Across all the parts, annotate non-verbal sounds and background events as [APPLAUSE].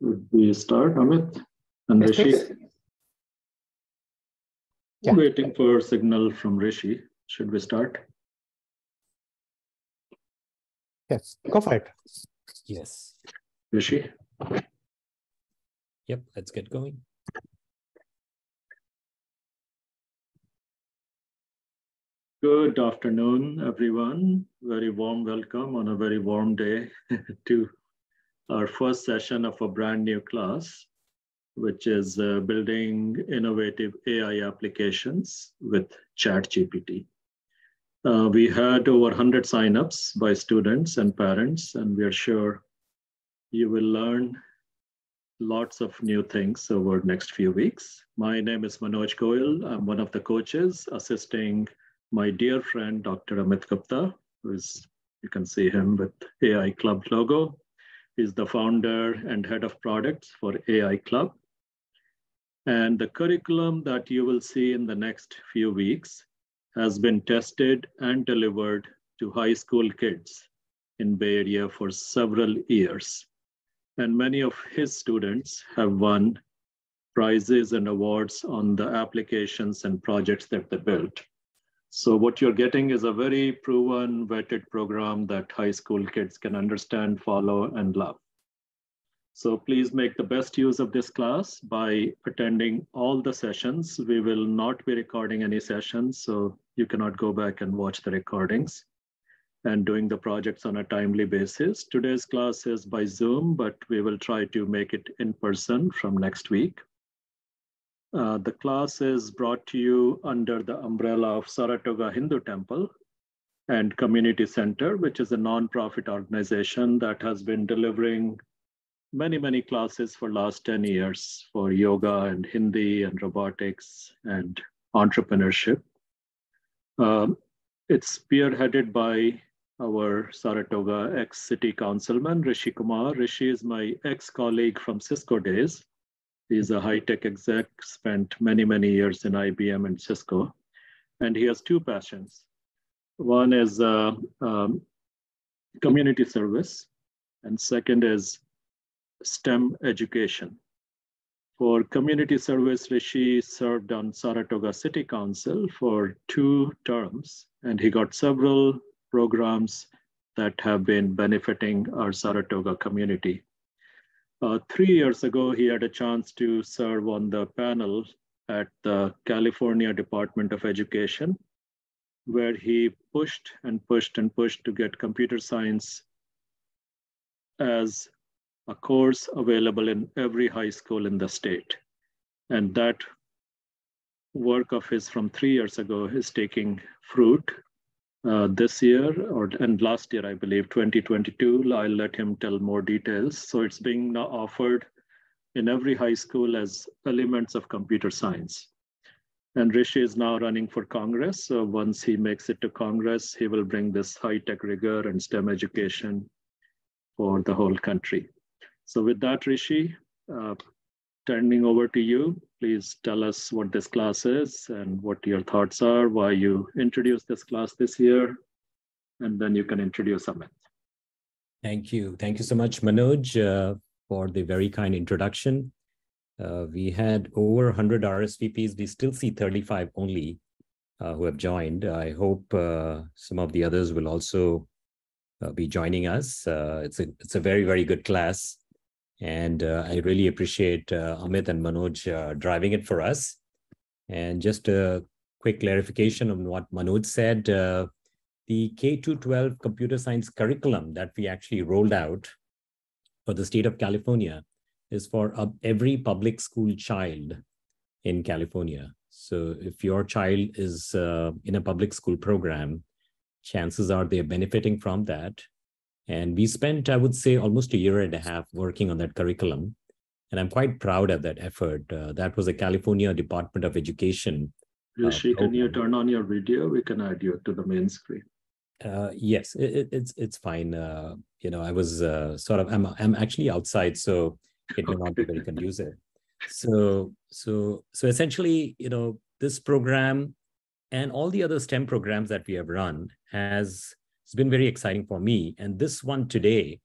Would we start, Amit and Yes, Rishi? Yeah. Waiting for signal from Rishi. Should we start? Yes, go for it. Yes. Rishi? Yep. Let's get going. Good afternoon, everyone. Very warm welcome on a very warm day [LAUGHS] to our first session of a brand new class, which is uh, building innovative AI applications with ChatGPT. Uh, we had over 100 signups by students and parents, and we are sure you will learn lots of new things over next few weeks. My name is Manoj Goyal. I'm one of the coaches assisting my dear friend, Dr. Amit Gupta, who is, you can see him with AI Club logo. He's the founder and head of products for AI Club. And the curriculum that you will see in the next few weeks has been tested and delivered to high school kids in Bay Area for several years. And many of his students have won prizes and awards on the applications and projects that they built. So what you're getting is a very proven, vetted program that high school kids can understand, follow, and love. So please make the best use of this class by attending all the sessions. We will not be recording any sessions, so you cannot go back and watch the recordings and doing the projects on a timely basis. Today's class is by Zoom, but we will try to make it in person from next week. Uh, the class is brought to you under the umbrella of Saratoga Hindu Temple and Community Center, which is a nonprofit organization that has been delivering many, many classes for last 10 years for yoga and Hindi and robotics and entrepreneurship. Um, it's spearheaded by our Saratoga ex-city councilman, Rishi Kumar. Rishi is my ex-colleague from Cisco days. He's a high-tech exec, spent many, many years in IBM and Cisco. And he has two passions. One is uh, um, community service, and second is STEM education. For community service, Rishi served on Saratoga City Council for two terms, and he got several programs that have been benefiting our Saratoga community. Uh, three years ago, he had a chance to serve on the panel at the California Department of Education, where he pushed and pushed and pushed to get computer science as a course available in every high school in the state. And that work of his from three years ago is taking fruit uh, this year or and last year, I believe, 2022. I'll let him tell more details. So it's being now offered in every high school as elements of computer science. And Rishi is now running for Congress. So once he makes it to Congress, he will bring this high-tech rigor and STEM education for the whole country. So with that, Rishi, uh, turning over to you, please tell us what this class is and what your thoughts are, why you introduced this class this year, and then you can introduce Amit. Thank you. Thank you so much, Manoj, uh, for the very kind introduction. Uh, we had over 100 RSVPs. We still see 35 only uh, who have joined. I hope uh, some of the others will also uh, be joining us. Uh, it's a it's a very very good class. And uh, I really appreciate uh, Amit and Manoj uh, driving it for us. And just a quick clarification on what Manoj said. Uh, the K-12 computer science curriculum that we actually rolled out for the state of California is for uh, every public school child in California. So if your child is uh, in a public school program, chances are they're benefiting from that. And we spent, I would say, almost a year and a half working on that curriculum. And I'm quite proud of that effort. Uh, that was a California Department of Education. Rishi, can you turn on your video? We can add you to the main screen. Uh, yes, it, it- it's it's fine. Uh, you know, I was uh, sort of I'm I'm actually outside, so it may not be very conducive. So so so essentially, you know, this program and all the other STEM programs that we have run has it's been very exciting for me. And this one today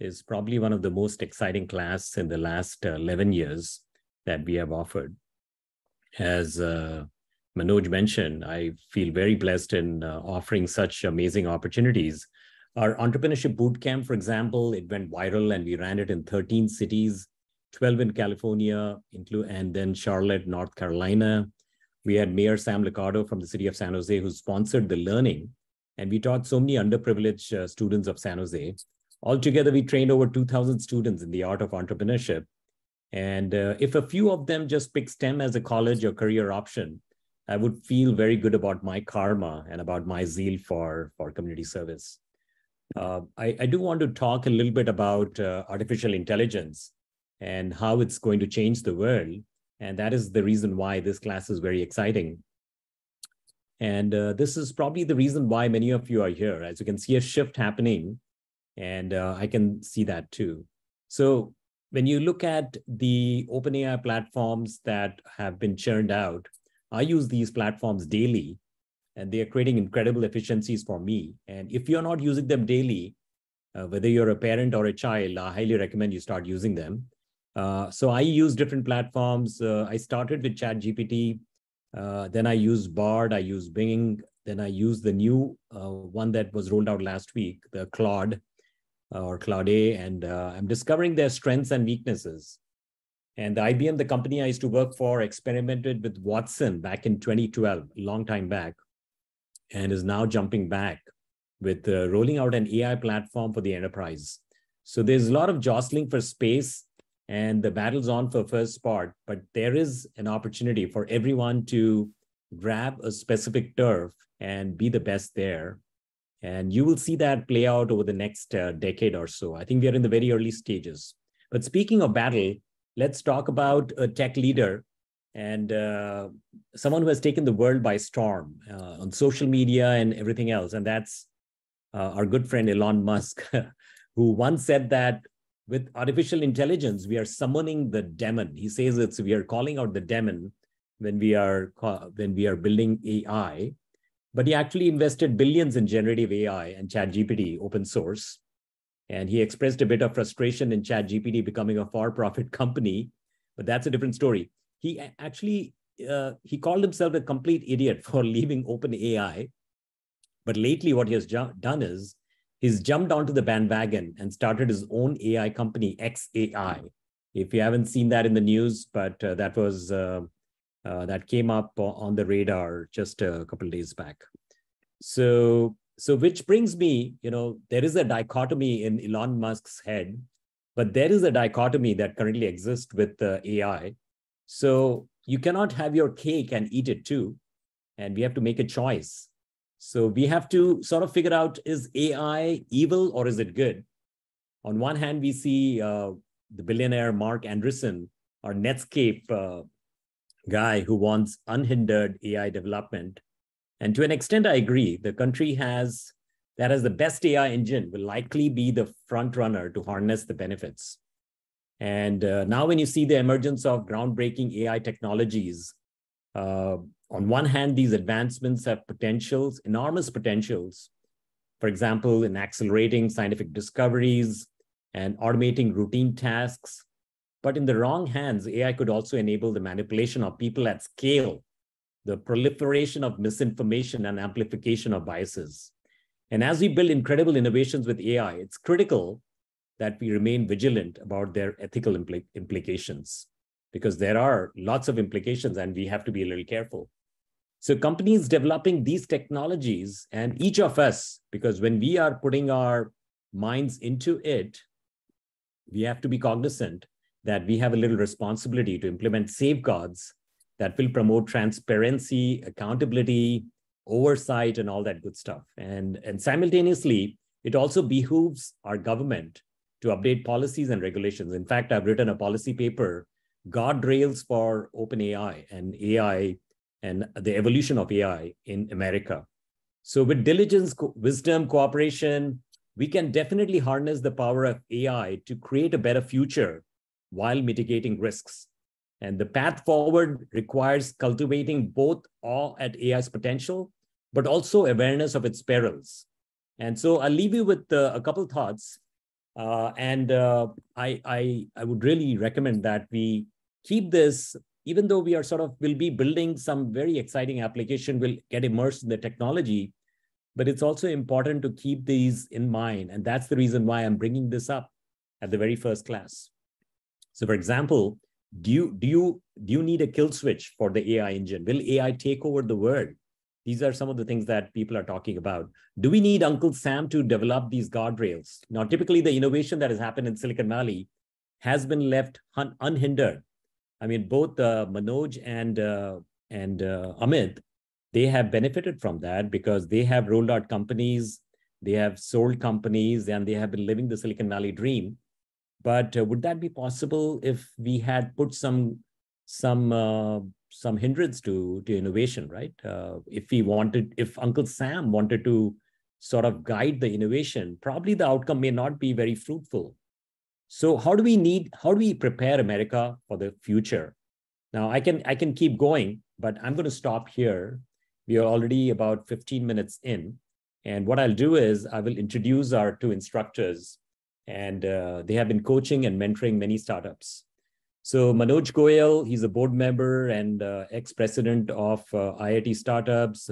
is probably one of the most exciting class in the last uh, 11 years that we have offered. As uh, Manoj mentioned, I feel very blessed in uh, offering such amazing opportunities. Our entrepreneurship bootcamp, for example, it went viral and we ran it in 13 cities, 12 in California, and then Charlotte, North Carolina. We had Mayor Sam Liccardo from the city of San Jose who sponsored the learning. And we taught so many underprivileged uh, students of San Jose. Altogether, we trained over 2,000 students in the art of entrepreneurship. And uh, if a few of them just pick STEM as a college or career option, I would feel very good about my karma and about my zeal for, for community service. Uh, I, I, do want to talk a little bit about uh, artificial intelligence and how it's going to change the world. And that is the reason why this class is very exciting. And uh, this is probably the reason why many of you are here. As you can see a shift happening, and uh, I can see that too. So when you look at the OpenAI platforms that have been churned out, I use these platforms daily and they are creating incredible efficiencies for me. And if you're not using them daily, uh, whether you're a parent or a child, I highly recommend you start using them. Uh, so I use different platforms. Uh, I started with ChatGPT, uh, then I use Bard, I use Bing, then I use the new uh, one that was rolled out last week, the Claude uh, or Claude, A, and I'm discovering their strengths and weaknesses. And the IBM, the company I used to work for, experimented with Watson back in 2012, a long time back, and is now jumping back with uh, rolling out an AI platform for the enterprise. So there's a lot of jostling for space, and the battle's on for first spot. But there is an opportunity for everyone to grab a specific turf and be the best there. And you will see that play out over the next uh, decade or so. I think we are in the very early stages. But speaking of battle, let's talk about a tech leader and uh, someone who has taken the world by storm uh, on social media and everything else. And that's uh, our good friend Elon Musk, [LAUGHS] who once said that with artificial intelligence, we are summoning the demon. He says it's we are calling out the demon when we are when we are building AI. But he actually invested billions in generative AI and ChatGPT, open source. And he expressed a bit of frustration in ChatGPT becoming a for-profit [LAUGHS] company, but that's a different story. He actually uh, he called himself a complete idiot [LAUGHS] for leaving OpenAI. But lately, what he has done is he's jumped onto the bandwagon and started his own AI company, XAI. If you haven't seen that in the news, but uh, that was uh, uh that came up on the radar just a couple days back. So so which brings me you know there is a dichotomy in elon musk's head but there is a dichotomy that currently exists with ai so you cannot have your cake and eat it too and we have to make a choice so we have to sort of figure out is ai evil or is it good on one hand we see uh, the billionaire Marc Andreessen our netscape uh, guy who wants unhindered ai development and to an extent, I agree. The country has that has the best AI engine will likely be the front runner to harness the benefits. And uh, now, when you see the emergence of groundbreaking AI technologies, Uh, on one hand, these advancements have potentials, enormous potentials. For example, in accelerating scientific discoveries and automating routine tasks. But in the wrong hands, AI could also enable the manipulation of people at scale the proliferation of misinformation and amplification of biases. And as we build incredible innovations with AI, it's critical that we remain vigilant about their ethical impl- implications because there are lots of implications and we have to be a little careful. So, companies developing these technologies, and each of us, because when we are putting our minds into it, we have to be cognizant that we have a little responsibility to implement safeguards that will promote transparency, accountability, oversight, and all that good stuff. And, and simultaneously, it also behooves our government to update policies and regulations. In fact, I've written a policy paper, guardrails for open AI and AI and the evolution of AI in America. So, with diligence, co- wisdom, cooperation, we can definitely harness the power of AI to create a better future while mitigating risks. And the path forward requires cultivating both awe at AI's potential, but also awareness of its perils. And so I'll leave you with uh, a couple thoughts and uh, I, I, I would really recommend that we keep this, even though we are sort of, will be building some very exciting application, we'll get immersed in the technology, but it's also important to keep these in mind. And that's the reason why I'm bringing this up at the very first class. So for example, do you, do you, do you need a kill switch for the AI engine? Will AI take over the world? These are some of the things that people are talking about. Do we need Uncle Sam to develop these guardrails? Now, typically the innovation that has happened in Silicon Valley has been left un unhindered. I mean, both uh, Manoj and, uh, and uh, Amit, they have benefited from that because they have rolled out companies, they have sold companies, and they have been living the Silicon Valley dream. But uh, would that be possible if we had put some some uh, some hindrance to to innovation, right? Uh, if we wanted, if Uncle Sam wanted to sort of guide the innovation, probably the outcome may not be very fruitful. So how do we need? How do we prepare America for the future? Now I can I can keep going, but I'm going to stop here. We are already about 15 minutes in, and what I'll do is I will introduce our two instructors, and uh, they have been coaching and mentoring many startups. So Manoj Goyal, he's a board member and uh, ex-president of uh, IIT Startups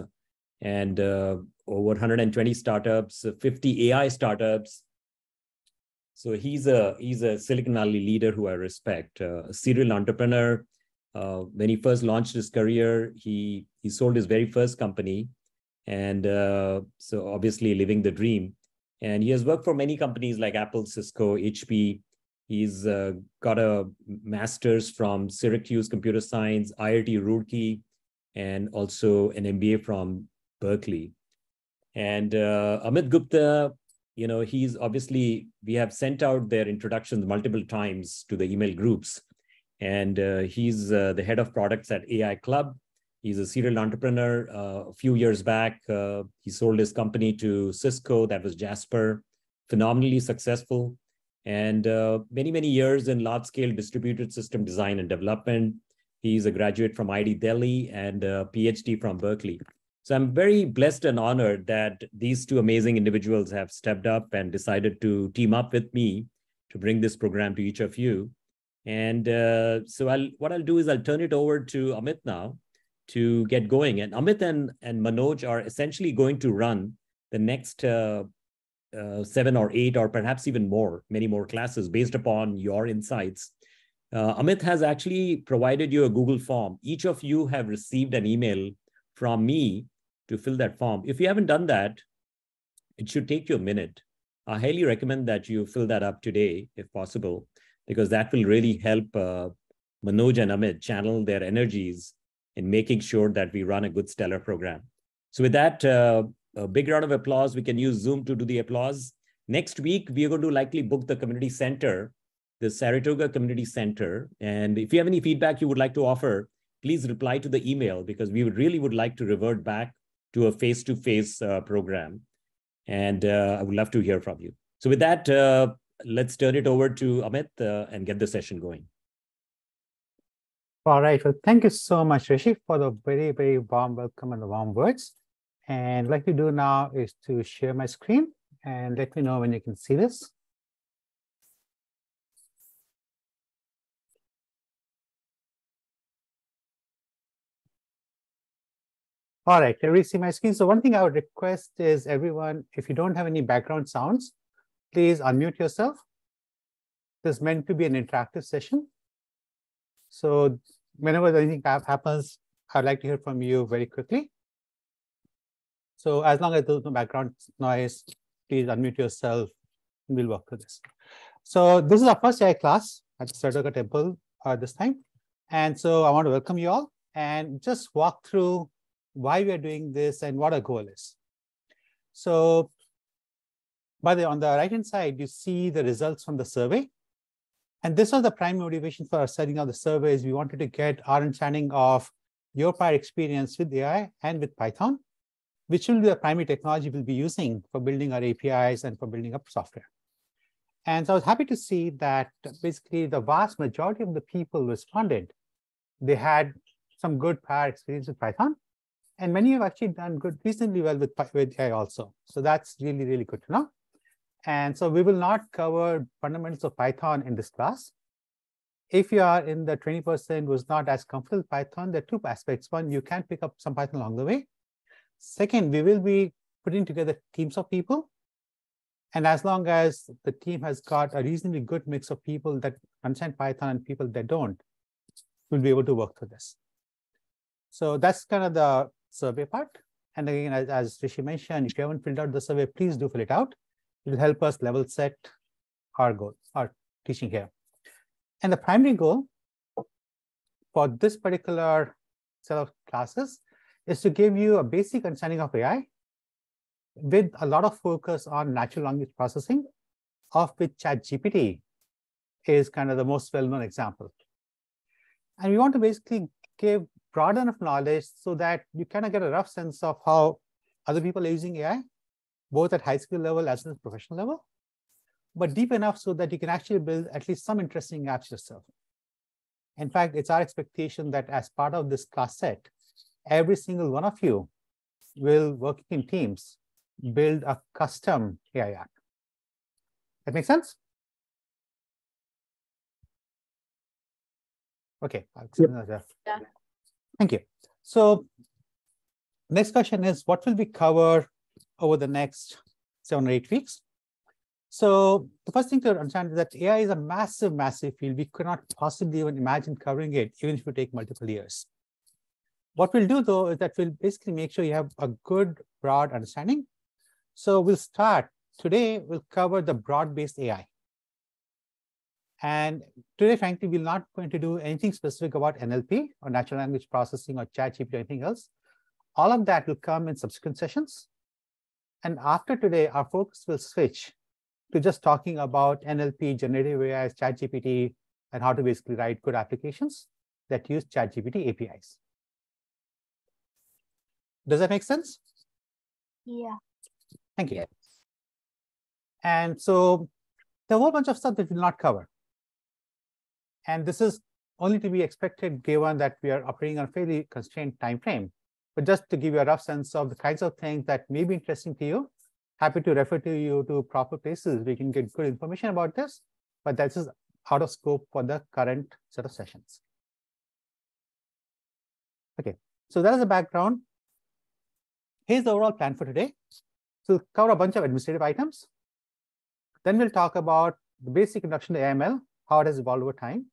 and uh, over 120 startups, 50 AI startups. So he's a he's a Silicon Valley leader who I respect, uh, a serial entrepreneur. Uh, when he first launched his career, he he sold his very first company, and uh, so obviously living the dream. And he has worked for many companies like Apple, Cisco, HP, He's uh, got a master's from Syracuse Computer Science, IIT Roorkee, and also an MBA from Berkeley. And uh, Amit Gupta, you know, he's obviously, we have sent out their introductions multiple times to the email groups. And uh, he's uh, the head of products at AI Club. He's a serial entrepreneur. Uh, a few years back, uh, he sold his company to Cisco, that was Jasper, phenomenally successful and uh, many, many years in large scale distributed system design and development. He's a graduate from IIT Delhi and a PhD from Berkeley. So I'm very blessed and honored that these two amazing individuals have stepped up and decided to team up with me to bring this program to each of you. And uh, so I'll, what I'll do is I'll turn it over to Amit now to get going. And Amit and, and Manoj are essentially going to run the next uh, uh, seven or eight or perhaps even more, many more classes based upon your insights. Uh, Amit has actually provided you a Google form. Each of you have received an email from me to fill that form. If you haven't done that, it should take you a minute. I highly recommend that you fill that up today, if possible, because that will really help uh, Manoj and Amit channel their energies in making sure that we run a good stellar program. So with that, uh, a big round of applause. We can use Zoom to do the applause. Next week, we are going to likely book the community center, the Saratoga Community Center. And if you have any feedback you would like to offer, please reply to the email because we would really would like to revert back to a face-to-face -face, uh, program. And uh, I would love to hear from you. So with that, uh, let's turn it over to Amit uh, and get the session going. All right. Well, thank you so much, Rishi, for the very, very warm welcome and the warm words. And like to do now is to share my screen and let me know when you can see this. All right, can you see my screen? So one thing I would request is everyone, if you don't have any background sounds, please unmute yourself. This is meant to be an interactive session. So whenever anything happens, I'd like to hear from you very quickly. So as long as there's no background noise, please unmute yourself we'll work through this. So this is our first AI class at the Saratoga Temple uh, this time. And so I want to welcome you all and just walk through why we are doing this and what our goal is. So by the on the right-hand side, you see the results from the survey. And this was the prime motivation for setting up the survey is we wanted to get our understanding of your prior experience with AI and with Python which will be the primary technology we'll be using for building our APIs and for building up software. And so I was happy to see that basically the vast majority of the people responded. They had some good prior experience with Python, and many have actually done good, reasonably well with, with AI also. So that's really, really good to know. And so we will not cover fundamentals of Python in this class. If you are in the 20% who's not as comfortable with Python, there are two aspects. One, you can pick up some Python along the way. Second, we will be putting together teams of people. And as long as the team has got a reasonably good mix of people that understand Python and people that don't, we'll be able to work through this. So that's kind of the survey part. And again, as, as Rishi mentioned, if you haven't filled out the survey, please do fill it out. It will help us level set our goal, our teaching here. And the primary goal for this particular set of classes is to give you a basic understanding of AI with a lot of focus on natural language processing, of which ChatGPT is kind of the most well-known example. And we want to basically give broad enough knowledge so that you kind of get a rough sense of how other people are using AI, both at high school level as well as professional level, but deep enough so that you can actually build at least some interesting apps yourself. In fact, it's our expectation that as part of this class set, every single one of you will, working in teams, build a custom AI app. That makes sense? Okay. Yep. Yeah. Thank you. So next question is, what will we cover over the next seven or eight weeks? So the first thing to understand is that AI is a massive, massive field. We could not possibly even imagine covering it, even if you take multiple years. What we'll do, though, is that we'll basically make sure you have a good, broad understanding. So we'll start. Today, we'll cover the broad-based AI. And today, frankly, we're not going to do anything specific about NLP or natural language processing or ChatGPT or anything else. All of that will come in subsequent sessions. And after today, our focus will switch to just talking about NLP, generative AI, ChatGPT, and how to basically write good applications that use ChatGPT APIs. Does that make sense? Yeah. Thank you. And so there are a whole bunch of stuff that we'll not cover. And this is only to be expected given that we are operating on a fairly constrained time frame. But just to give you a rough sense of the kinds of things that may be interesting to you, happy to refer to you to proper places we can get good information about this, but this is out of scope for the current set of sessions. Okay, so that is the background. Here's the overall plan for today. So we'll cover a bunch of administrative items. Then we'll talk about the basic introduction to AML, how it has evolved over time.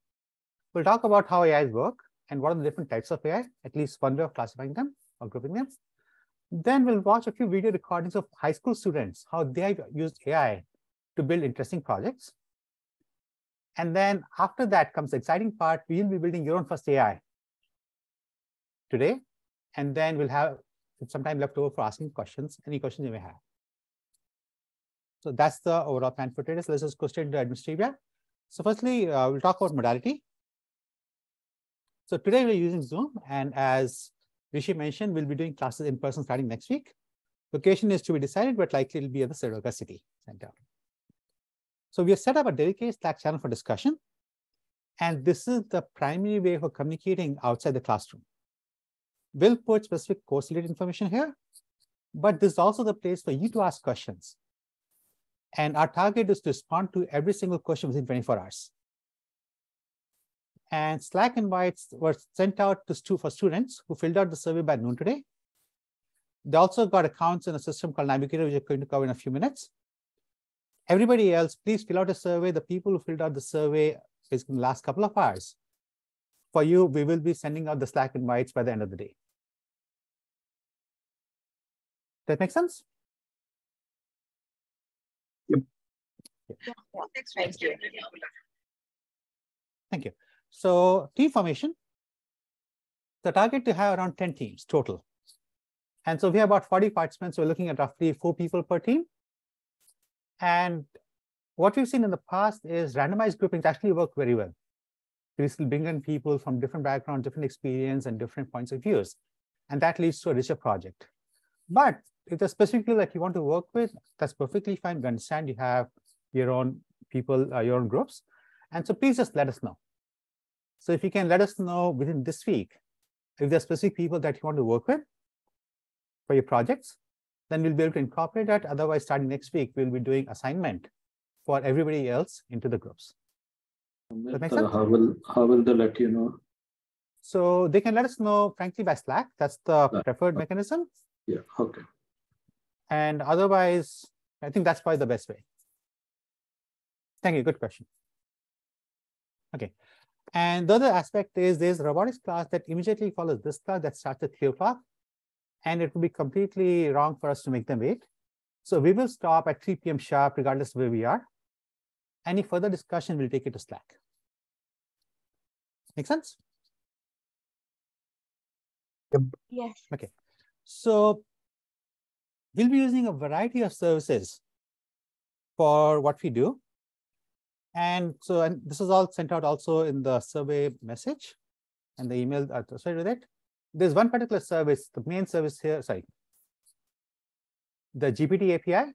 We'll talk about how AIs work and what are the different types of AI, at least one way of classifying them or grouping them. Then we'll watch a few video recordings of high school students, how they have used AI to build interesting projects. And then after that comes the exciting part, we'll be building your own first AI today. And then we'll have some time left over for asking questions, any questions you may have. So that's the overall plan for today. So let's just go straight to Administrivia. So firstly, uh, we'll talk about modality. So today we're using Zoom, and as Rishi mentioned, we'll be doing classes in person starting next week. Location is to be decided, but likely it'll be at the Saratoga City Center. So we have set up a dedicated Slack channel for discussion. And this is the primary way for communicating outside the classroom. We'll put specific course-related information here, but this is also the place for you to ask questions. And our target is to respond to every single question within 24 hours. And Slack invites were sent out to stu for students who filled out the survey by noon today. They also got accounts in a system called Navigator, which I'm going to cover in a few minutes. Everybody else, please fill out a survey. The people who filled out the survey is in the last couple of hours. For you, we will be sending out the Slack invites by the end of the day. That make sense? Yep. Yeah. Thank you. Thank you. So team formation, the target to have around 10 teams total. And so we have about 40 participants. So we're looking at roughly four people per team. And what we've seen in the past is randomized groupings actually work very well. We still bring in people from different backgrounds, different experience, and different points of views. And that leads to a richer project. But if there's specific people that you want to work with, that's perfectly fine. We understand you have your own people, uh, your own groups. And so please just let us know. So if you can let us know within this week, if there's specific people that you want to work with for your projects, then we'll be able to incorporate that. Otherwise, starting next week, we'll be doing assignment for everybody else into the groups. Make uh, sense? how will how will they let you know? So they can let us know, frankly, by Slack. That's the preferred okay. mechanism. Yeah, okay. And otherwise, I think that's probably the best way. Thank you. Good question. Okay. And the other aspect is there's a robotics class that immediately follows this class that starts at three o'clock. And it would be completely wrong for us to make them wait. So we will stop at 3 p.m. sharp, regardless of where we are. Any further discussion, we'll take it to Slack. Make sense? Yes. Okay. So we'll be using a variety of services for what we do. And so, and this is all sent out also in the survey message and the email associated with it. There's one particular service, the main service here, sorry. The GPT API,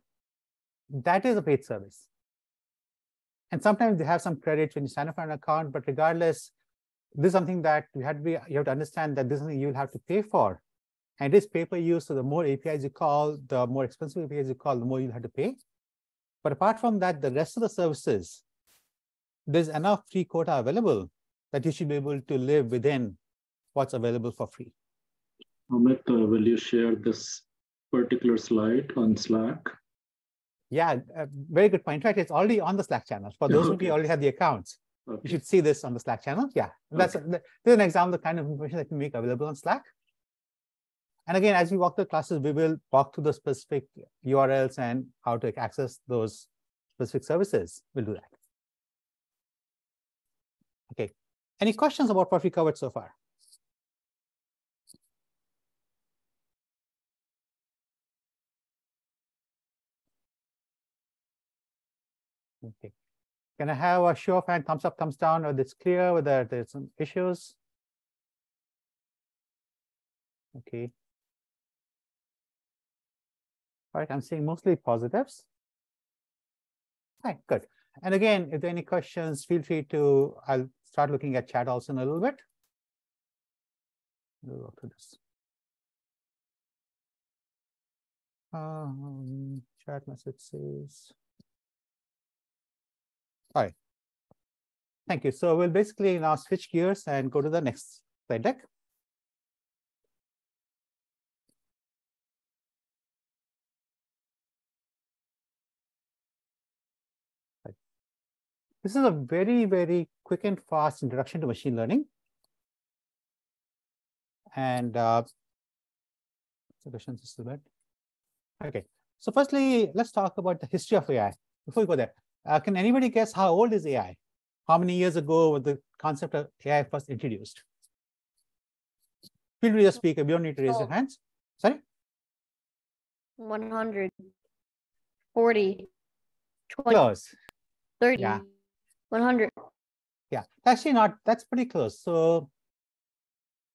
that is a paid service. And sometimes they have some credits when you sign up for an account, but regardless, this is something that you have to be, you have to understand that this is something you'll have to pay for. And this pay per use, so the more APIs you call, the more expensive APIs you call, the more you'll have to pay. But apart from that, the rest of the services, there's enough free quota available that you should be able to live within what's available for free. Amit, uh, will you share this particular slide on Slack? Yeah, uh, very good point. In fact, it's already on the Slack channel. For those Okay. who already have the accounts, you should see this on the Slack channel. Yeah, that's a, th- there's an example of the kind of information that we make available on Slack. And again, as we walk through classes, we will walk through the specific URLs and how to access those specific services. We'll do that. Okay. Any questions about what we covered so far? Okay. Can I have a show of hand, thumbs up, thumbs down, whether it's clear, whether there's some issues? Okay. Right, I'm seeing mostly positives. All right, good. And again, if there are any questions, feel free to, I'll start looking at chat also in a little bit. We'll go through this. Um, chat message says. All right. Thank you. So we'll basically now switch gears and go to the next slide deck. This is a very, very quick and fast introduction to machine learning. And uh, suggestions just a bit. Okay, so firstly, let's talk about the history of AI. Before we go there, uh, can anybody guess how old is AI? How many years ago was the concept of AI first introduced? Feel free to speak. You don't need to raise your Oh. hands. Sorry? 100, 40, 20, Close. 30, Yeah. 100. Yeah, actually not. That's pretty close. So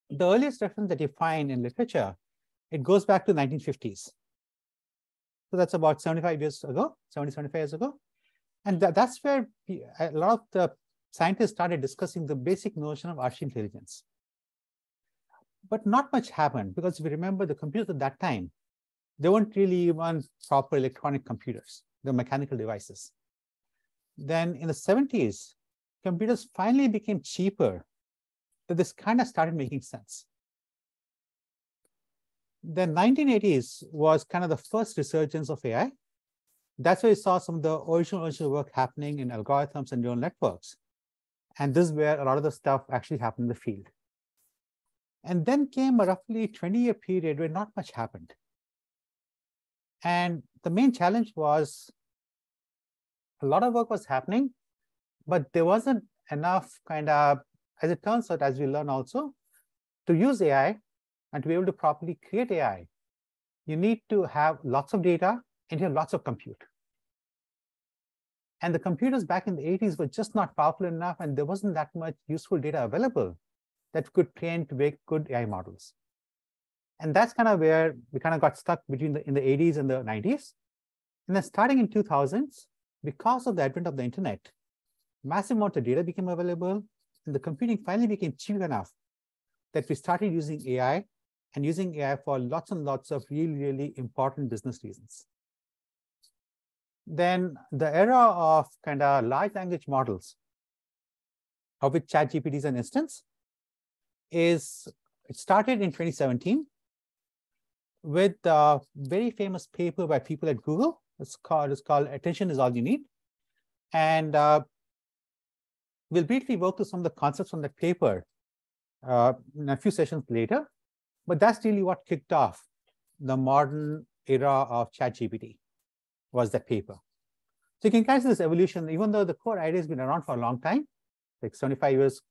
the earliest reference that you find in literature, it goes back to 1950s. So that's about 75 years ago, 70, 75 years ago. And tha- that's where a lot of the scientists started discussing the basic notion of artificial intelligence. But not much happened because if you remember the computers at that time, they weren't really even proper electronic computers, they're mechanical devices. Then in the 70s, computers finally became cheaper, that this kind of started making sense. The 1980s was kind of the first resurgence of AI. That's where you saw some of the original, original work happening in algorithms and neural networks. And this is where a lot of the stuff actually happened in the field. And then came a roughly 20 year period where not much happened. And the main challenge was a lot of work was happening, but there wasn't enough kind of, as it turns out, as we learn also, to use AI and to be able to properly create AI, you need to have lots of data and you have lots of compute. And the computers back in the 80s were just not powerful enough, and there wasn't that much useful data available that could train to make good AI models. And that's kind of where we kind of got stuck between the in the 80s and the 90s. And then starting in 2000s, because of the advent of the internet, massive amounts of data became available, and the computing finally became cheap enough that we started using AI and using AI for lots and lots of really, really important business reasons. Then the era of kind of large language models, uh, of which ChatGPT is an instance, is it started in 2017 with a very famous paper by people at Google. It's called, it's called Attention is All You Need. And uh, we'll briefly work through some of the concepts from that paper uh, in a few sessions later. But that's really what kicked off the modern era of ChatGPT was that paper. So you can catch this evolution, even though the core idea has been around for a long time, like 75 years,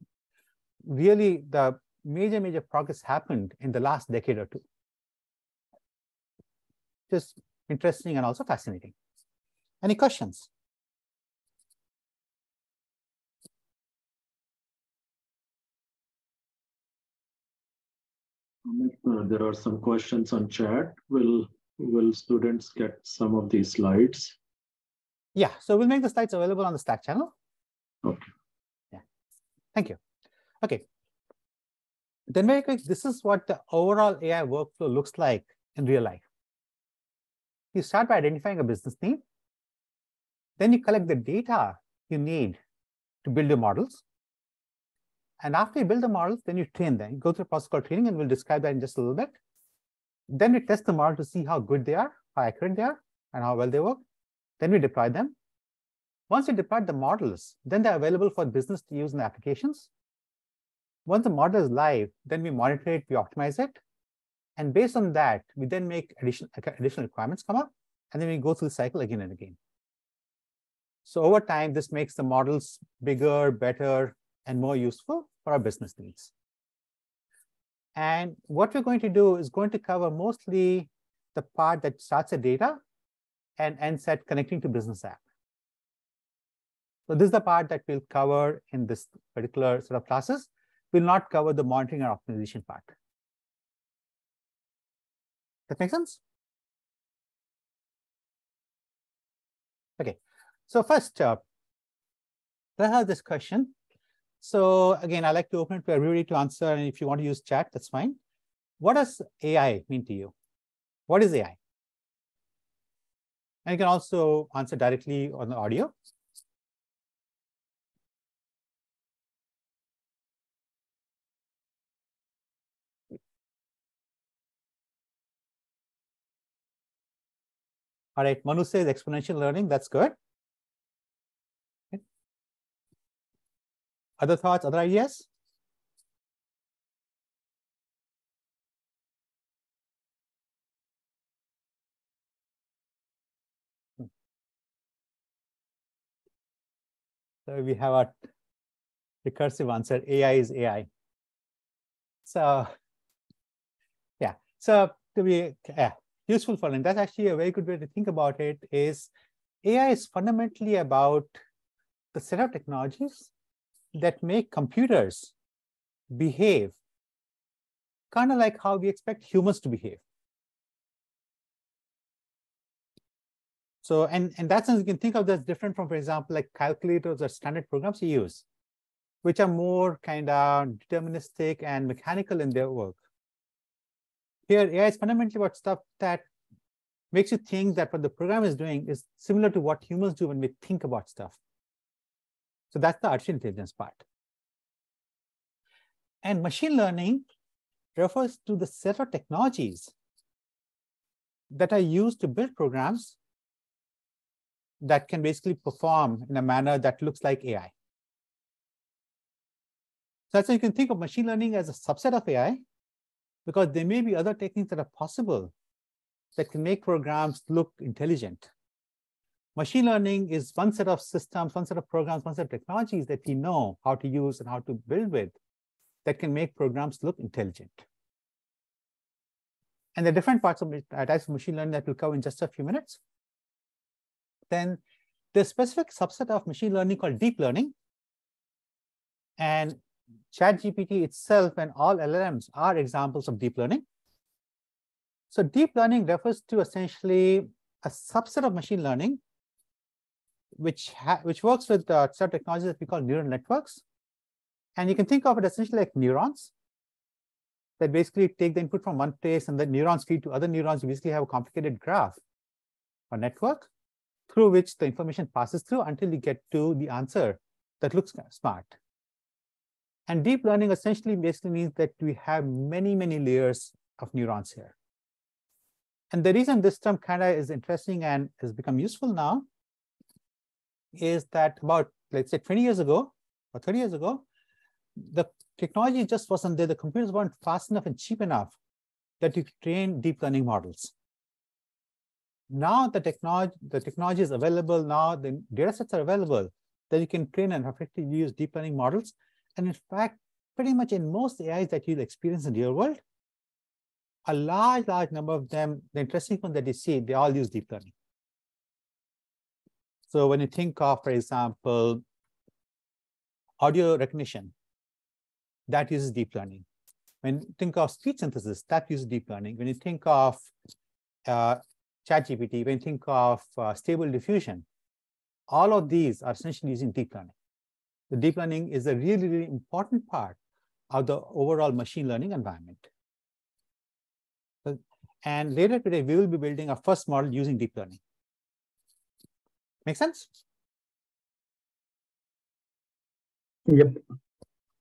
really the major, major progress happened in the last decade or two. Just interesting and also fascinating. Any questions? Uh, there are some questions on chat. Will will students get some of these slides? Yeah, so we'll make the slides available on the Slack channel. Okay. Yeah, thank you. Okay. Then very quick, this is what the overall AI workflow looks like in real life. You start by identifying a business need. Then you collect the data you need to build your models. And after you build the models, then you train them. You go through a process called training, and we'll describe that in just a little bit. Then we test the model to see how good they are, how accurate they are, and how well they work. Then we deploy them. Once we deploy the models, then they're available for business to use in the applications. Once the model is live, then we monitor it, we optimize it. And based on that, we then make additional, additional requirements come up, and then we go through the cycle again and again. So over time, this makes the models bigger, better, and more useful for our business needs. And what we're going to do is going to cover mostly the part that starts the data and ends at connecting to business app. So this is the part that we'll cover in this particular set of classes. We'll not cover the monitoring and optimization part. That makes sense? Okay, so first, uh, let's have this question. So again, I like to open it to everybody to answer. And if you want to use chat, that's fine. What does AI mean to you? What is AI? And you can also answer directly on the audio. All right, Manu says exponential learning. That's good. Other thoughts, other ideas? Hmm. So we have a recursive answer, AI is AI. So yeah, so to be yeah, useful for learning, that's actually a very good way to think about it is AI is fundamentally about the set of technologies that make computers behave kind of like how we expect humans to behave. So, and in that sense, you can think of this different from, for example, like calculators or standard programs you use, which are more kind of deterministic and mechanical in their work. Here, AI is fundamentally about stuff that makes you think that what the program is doing is similar to what humans do when we think about stuff. So that's the artificial intelligence part. And machine learning refers to the set of technologies that are used to build programs that can basically perform in a manner that looks like AI. So that's why you can think of machine learning as a subset of AI, because there may be other techniques that are possible that can make programs look intelligent. Machine learning is one set of systems, one set of programs, one set of technologies that we know how to use and how to build with that can make programs look intelligent. And the different parts of uh, types of machine learning that we'll cover in just a few minutes. Then the specific subset of machine learning called deep learning. And ChatGPT itself and all LLMs are examples of deep learning. So deep learning refers to essentially a subset of machine learning which, which works with uh, set technologies that we call neural networks. And you can think of it essentially like neurons that basically take the input from one place and the neurons feed to other neurons. You basically have a complicated graph or network through which the information passes through until you get to the answer that looks smart. And deep learning essentially basically means that we have many, many layers of neurons here. And the reason this term kind of is interesting and has become useful now is that about, let's say 20 years ago or 30 years ago, the technology just wasn't there. The computers weren't fast enough and cheap enough that you could train deep learning models. Now the technology, the technology is available. Now the data sets are available that you can train and effectively use deep learning models. And in fact, pretty much in most AIs that you'll experience in the real world, a large, large number of them, the interesting one that you see, they all use deep learning. So when you think of, for example, audio recognition, that uses deep learning. When you think of speech synthesis, that uses deep learning. When you think of uh, ChatGPT, when you think of uh, stable diffusion, all of these are essentially using deep learning. The deep learning is a really, really important part of the overall machine learning environment. And later today, we will be building our first model using deep learning. Make sense? Yep.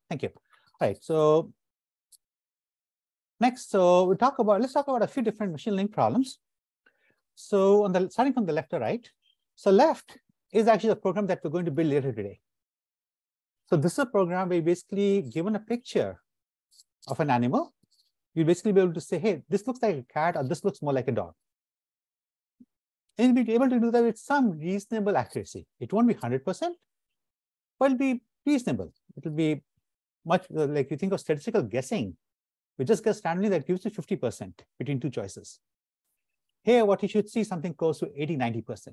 Thank you. All right. So next, so we talk about, let's talk about a few different machine learning problems. So on the starting from the left to right. So left is actually the program that we're going to build later today. So this is a program where you basically given a picture of an animal, you'll basically be able to say, hey, this looks like a cat or this looks more like a dog. And you'll be able to do that with some reasonable accuracy. It won't be 100%, but it'll be reasonable. It'll be much uh, like you think of statistical guessing. We just guess randomly that gives you 50% between two choices. Here, what you should see something close to 80, 90%. Which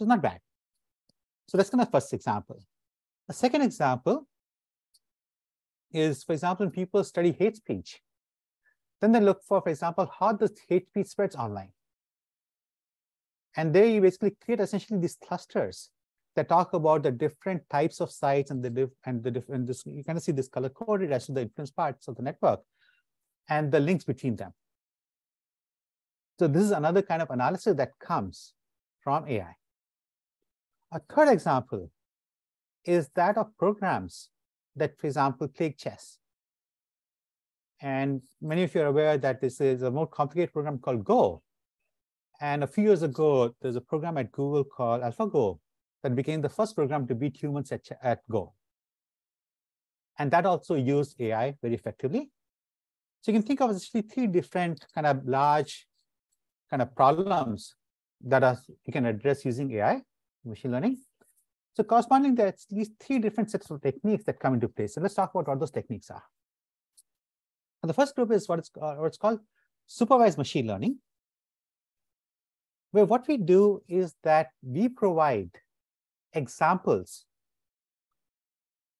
is not bad. So that's kind of first example. A second example is, for example, when people study hate speech, then they look for, for example, how does hate speech spreads online? And there you basically create essentially these clusters that talk about the different types of sites and the diff and the different this you kind of see this color coded as to the influence parts of the network and the links between them. So this is another kind of analysis that comes from AI. A third example is that of programs that, for example, play chess. And many of you are aware that this is a more complicated program called Go. And a few years ago, there's a program at Google called AlphaGo that became the first program to beat humans at, at Go. And that also used AI very effectively. So you can think of essentially three different kind of large kind of problems that are, you can address using AI, machine learning. So corresponding, there's at least three different sets of techniques that come into place. So let's talk about what those techniques are. And the first group is what it's, uh, what it's called supervised machine learning, where what we do is that we provide examples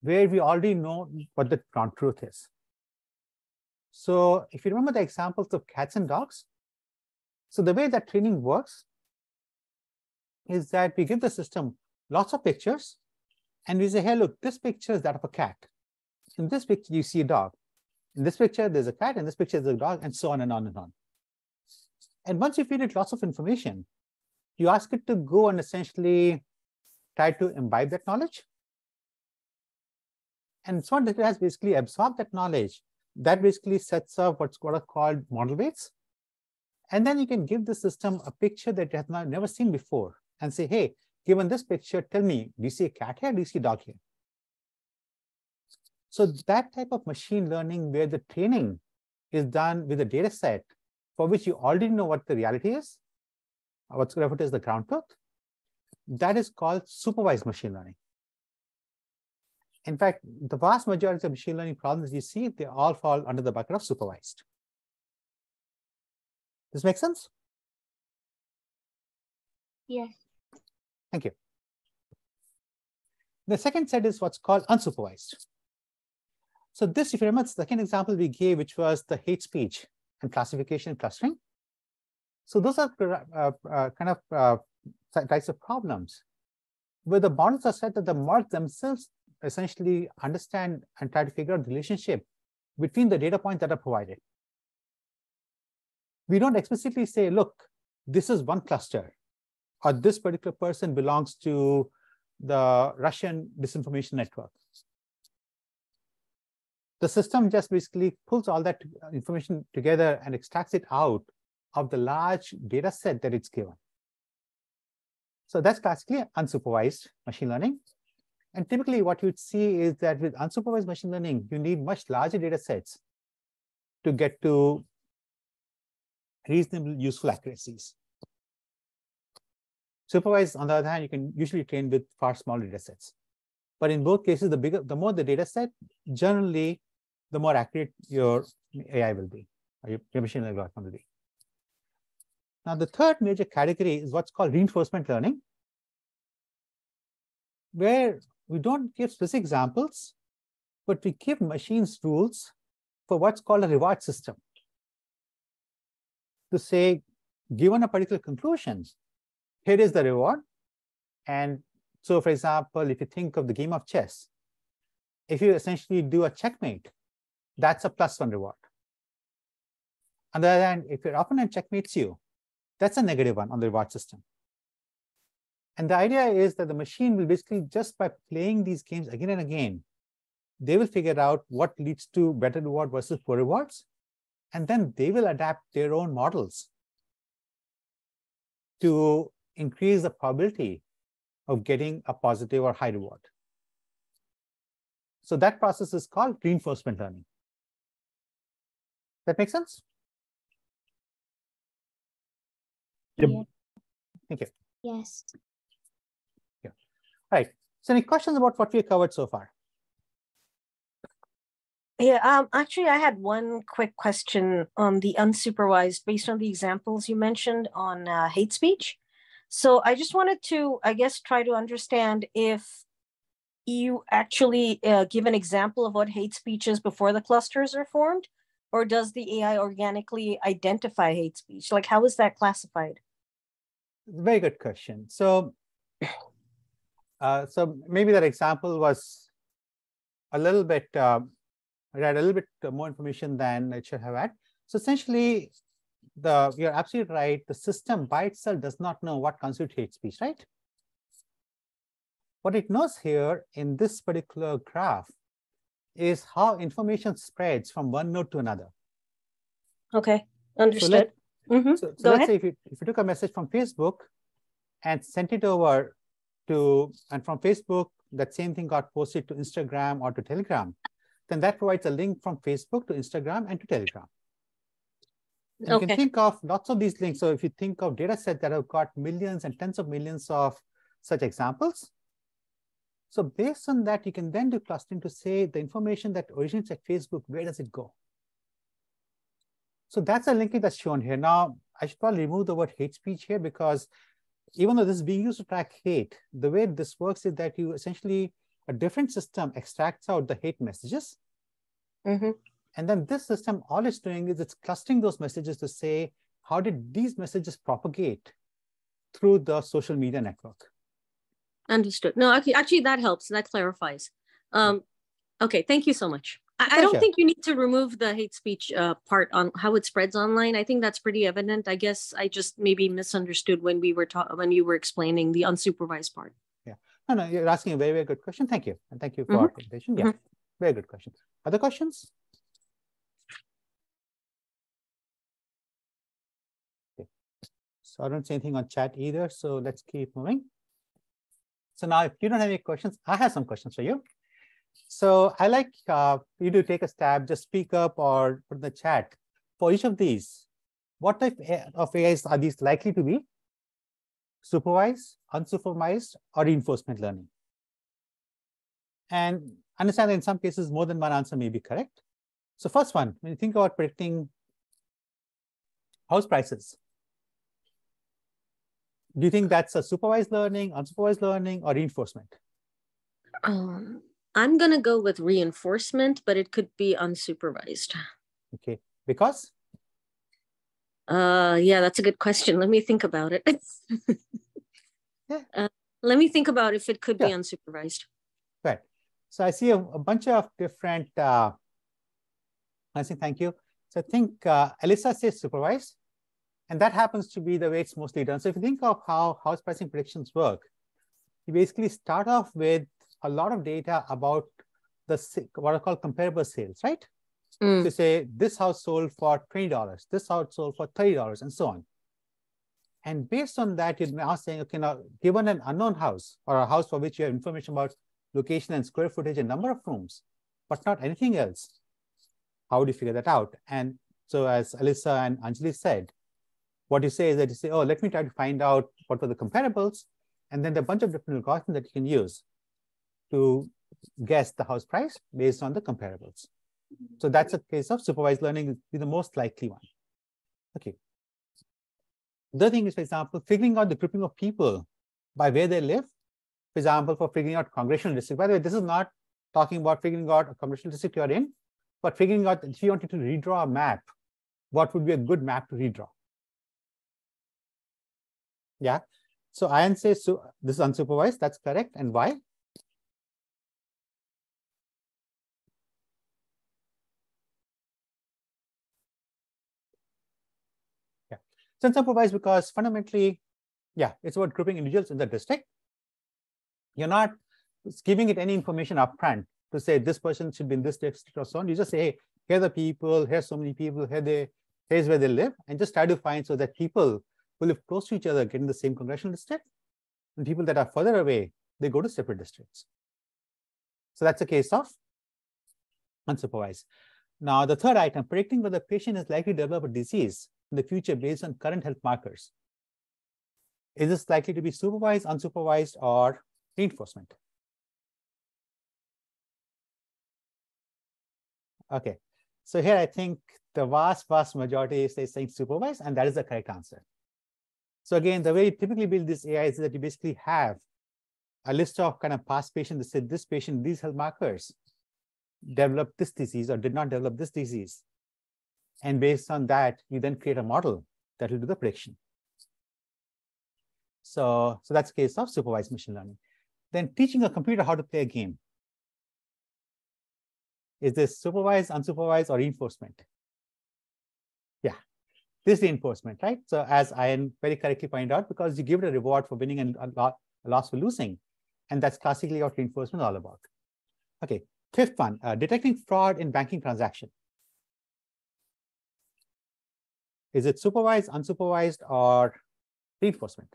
where we already know what the ground truth is. So if you remember the examples of cats and dogs, so the way that training works is that we give the system lots of pictures and we say, hey, look, this picture is that of a cat. In this picture, you see a dog. In this picture, there's a cat. In this picture, there's a dog, and so on and on and on. And once you feed it lots of information, you ask it to go and essentially try to imbibe that knowledge. And so it has basically absorbed that knowledge. That basically sets up what's what are called model weights. And then you can give the system a picture that you have never seen before and say, hey, given this picture, tell me, do you see a cat here? Do you see a dog here? So that type of machine learning where the training is done with a data set for which you already know what the reality is, what's referred to as the ground truth, that is called supervised machine learning. In fact, the vast majority of machine learning problems you see, they all fall under the bucket of supervised. Does This make sense? Yes. Thank you. The second set is what's called unsupervised. So this, if you remember, the second example we gave, which was the hate speech and classification clustering. So those are uh, uh, kind of uh, types of problems where the models are set that the models themselves essentially understand and try to figure out the relationship between the data points that are provided. We don't explicitly say, look, this is one cluster, or this particular person belongs to the Russian disinformation network. The system just basically pulls all that information together and extracts it out of the large data set that it's given. So that's classically unsupervised machine learning. And typically what you'd see is that with unsupervised machine learning, you need much larger data sets to get to reasonable useful accuracies. Supervised, on the other hand, you can usually train with far smaller data sets. But in both cases, the bigger, the more the data set, generally, the more accurate your AI will be, or your, machine learning algorithm will be. Now, the third major category is what's called reinforcement learning, where we don't give specific examples, but we give machines rules for what's called a reward system. To say, given a particular conclusion, here is the reward. And so, for example, if you think of the game of chess, if you essentially do a checkmate, that's a plus one reward. On the other hand, if your opponent checkmates you, that's a negative one on the reward system. And the idea is that the machine will basically, just by playing these games again and again, they will figure out what leads to better reward versus poor rewards. And then they will adapt their own models to increase the probability of getting a positive or high reward. So that process is called reinforcement learning. That makes sense? Yep. Yeah. Thank you. Yes. Right. So any questions about what we covered so far? Yeah, um, actually, I had one quick question on the unsupervised, based on the examples you mentioned on uh, hate speech. So I just wanted to, I guess, try to understand if you actually uh, give an example of what hate speech is before the clusters are formed, or does the AI organically identify hate speech? Like, how is that classified? Very good question. So, [CLEARS THROAT] uh, so maybe that example was a little bit, uh, had a little bit more information than it should have had. So essentially, the you're absolutely right. The system by itself does not know what constitutes hate speech, right? What it knows here in this particular graph is how information spreads from one node to another. Okay, So, understood. let, Mhm. so, so let's ahead. say if you, if you took a message from Facebook and sent it over to, and from Facebook, that same thing got posted to Instagram or to Telegram, then that provides a link from Facebook to Instagram and to Telegram. You Okay. can think of lots of these links. So if you think of data sets that have got millions and tens of millions of such examples, so based on that, you can then do clustering to say the information that originates at Facebook, where does it go? So that's a linkage that's shown here. Now, I should probably remove the word hate speech here because even though this is being used to track hate, the way this works is that you essentially, a different system extracts out the hate messages. Mhm. And then this system, all it's doing is it's clustering those messages to say, how did these messages propagate through the social media network? Understood. No, actually, actually, that helps. That clarifies. Um, okay, thank you so much. I, I don't think you need to remove the hate speech uh, part on how it spreads online. I think that's pretty evident. I guess I just maybe misunderstood when we were when you were explaining the unsupervised part. Yeah. No, no, you're asking a very, very good question. Thank you. And thank you for Mhm. your presentation. Yeah, Mhm. very good question. Other questions? So I don't see anything on chat either, so let's keep moving. So now if you don't have any questions, I have some questions for you. So I like uh, you to take a stab, just speak up or put in the chat. For each of these, what type of AIs are these likely to be? Supervised, unsupervised, or reinforcement learning? And understand that in some cases, more than one answer may be correct. So first one, when you think about predicting house prices, do you think that's a supervised learning, unsupervised learning, or reinforcement? Um, I'm gonna go with reinforcement, but it could be unsupervised. Okay, because Uh, yeah, that's a good question. Let me think about it. [LAUGHS] Yeah. Uh, let me think about if it could be unsupervised. right. So I see a, a bunch of different uh, I say thank you. So I think uh, Alyssa says supervised, and that happens to be the way it's mostly done. So if you think of how house pricing predictions work, you basically start off with a lot of data about the what are called comparable sales, right? Mm. To say this house sold for $20, this house sold for $30, and so on. And based on that, you're now saying, okay, now given an unknown house or a house for which you have information about location and square footage and number of rooms, but not anything else, how do you figure that out? And so as Alyssa and Anjali said, what you say is that you say, oh, let me try to find out what were the comparables. And then there are a bunch of different algorithms that you can use to guess the house price based on the comparables. So that's a case of supervised learning be the most likely one. Okay. The thing is, for example, figuring out the grouping of people by where they live. For example, for figuring out congressional district. By the way, this is not talking about figuring out a congressional district you're in, but figuring out if you wanted to redraw a map, what would be a good map to redraw? Yeah. So Ayan says so this is unsupervised. That's correct. And why? Yeah. It's unsupervised because fundamentally, yeah, it's about grouping individuals in the district. You're not giving it any information upfront to say this person should be in this district or so on. You just say, hey, here are the people, here's so many people, here they, here's where they live, and just try to find so that people who live close to each other get in the same congressional district, and people that are further away, they go to separate districts. So that's a case of unsupervised. Now, the third item, predicting whether a patient is likely to develop a disease in the future based on current health markers. Is this likely to be supervised, unsupervised, or reinforcement? Okay, so here I think the vast, vast majority is saying supervised, and that is the correct answer. So again, the way you typically build this AI is that you basically have a list of kind of past patients that said this patient, these health markers developed this disease or did not develop this disease. And based on that, you then create a model that will do the prediction. So, so that's a case of supervised machine learning. Then teaching a computer how to play a game. Is this supervised, unsupervised, or reinforcement? This reinforcement, right? So as Ian very correctly pointed out, because you give it a reward for winning and a loss for losing. And that's classically what reinforcement is all about. Okay, fifth one, uh, detecting fraud in banking transaction. Is it supervised, unsupervised, or reinforcement?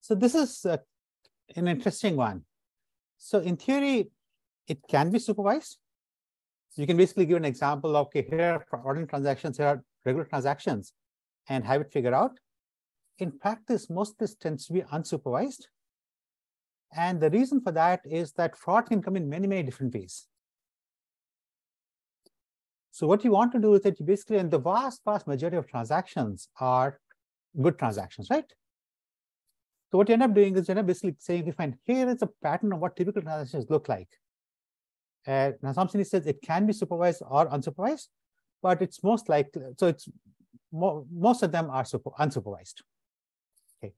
So this is uh, an interesting one. So in theory, it can be supervised. So You can basically give an example of, okay, here are fraudulent transactions, here are regular transactions, and have it figured out. In practice, most of this tends to be unsupervised. And the reason for that is that fraud can come in many, many different ways. So what you want to do is that you basically, and the vast, vast majority of transactions are good transactions, right? So what you end up doing is you end up basically saying, if find here is a pattern of what typical transactions look like. And an assumption says it can be supervised or unsupervised, but it's most likely, so it's mo most of them are super, unsupervised. Okay.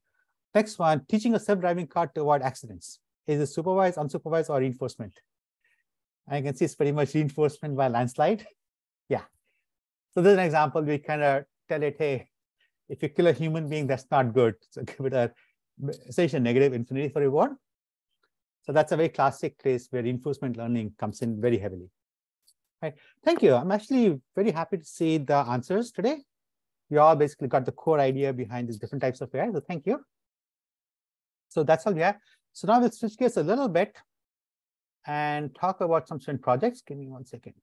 Next one, teaching a self-driving car to avoid accidents. Is it supervised, unsupervised, or reinforcement? I can see it's pretty much reinforcement by landslide. [LAUGHS] Yeah. So there's an example. We kind of tell it, hey, if you kill a human being, that's not good. So [LAUGHS] give it a essentially negative infinity for reward. So that's a very classic case where reinforcement learning comes in very heavily. Right. Thank you. I'm actually very happy to see the answers today. You all basically got the core idea behind these different types of AI, so thank you. So that's all we have. So now we'll switch gears a little bit and talk about some student projects. Give me one second.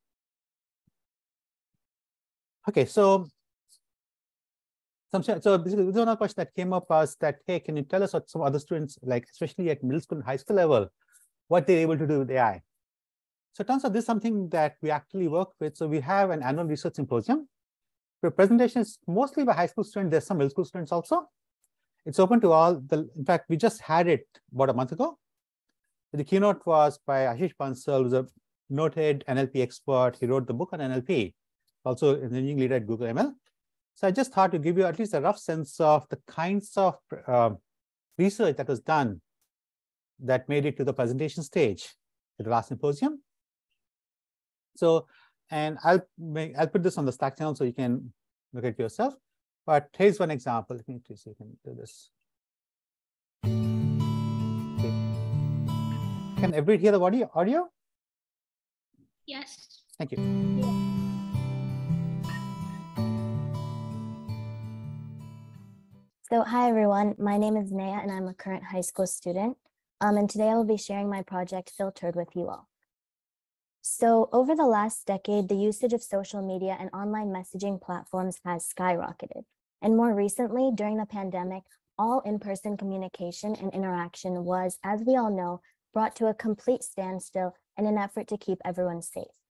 Okay, so so this is one question that came up was that hey can you tell us what some other students like especially at middle school and high school level what they're able to do with ai so it turns out this is something that we actually work with. So we have an annual research symposium the presentation is mostly by high school students there's some middle school students also. It's open to all the in fact we just had it about a month ago. The keynote was by ashish bansal who's a noted nlp expert. He wrote the book on nlp also an engineering leader at google ml so I just thought to give you at least a rough sense of the kinds of uh, research that was done that made it to the presentation stage at the last symposium. So, and I'll make, I'll put this on the Slack channel so you can look at yourself. But here's one example. Let me see if I can do this. Okay. Can everybody hear the audio? audio? Yes. Thank you. So hi everyone, my name is Naya and I'm a current high school student. Um, and today I will be sharing my project Filtered with you all. So over the last decade, the usage of social media and online messaging platforms has skyrocketed. And more recently, during the pandemic, all in-person communication and interaction was, as we all know, brought to a complete standstill in an effort to keep everyone safe.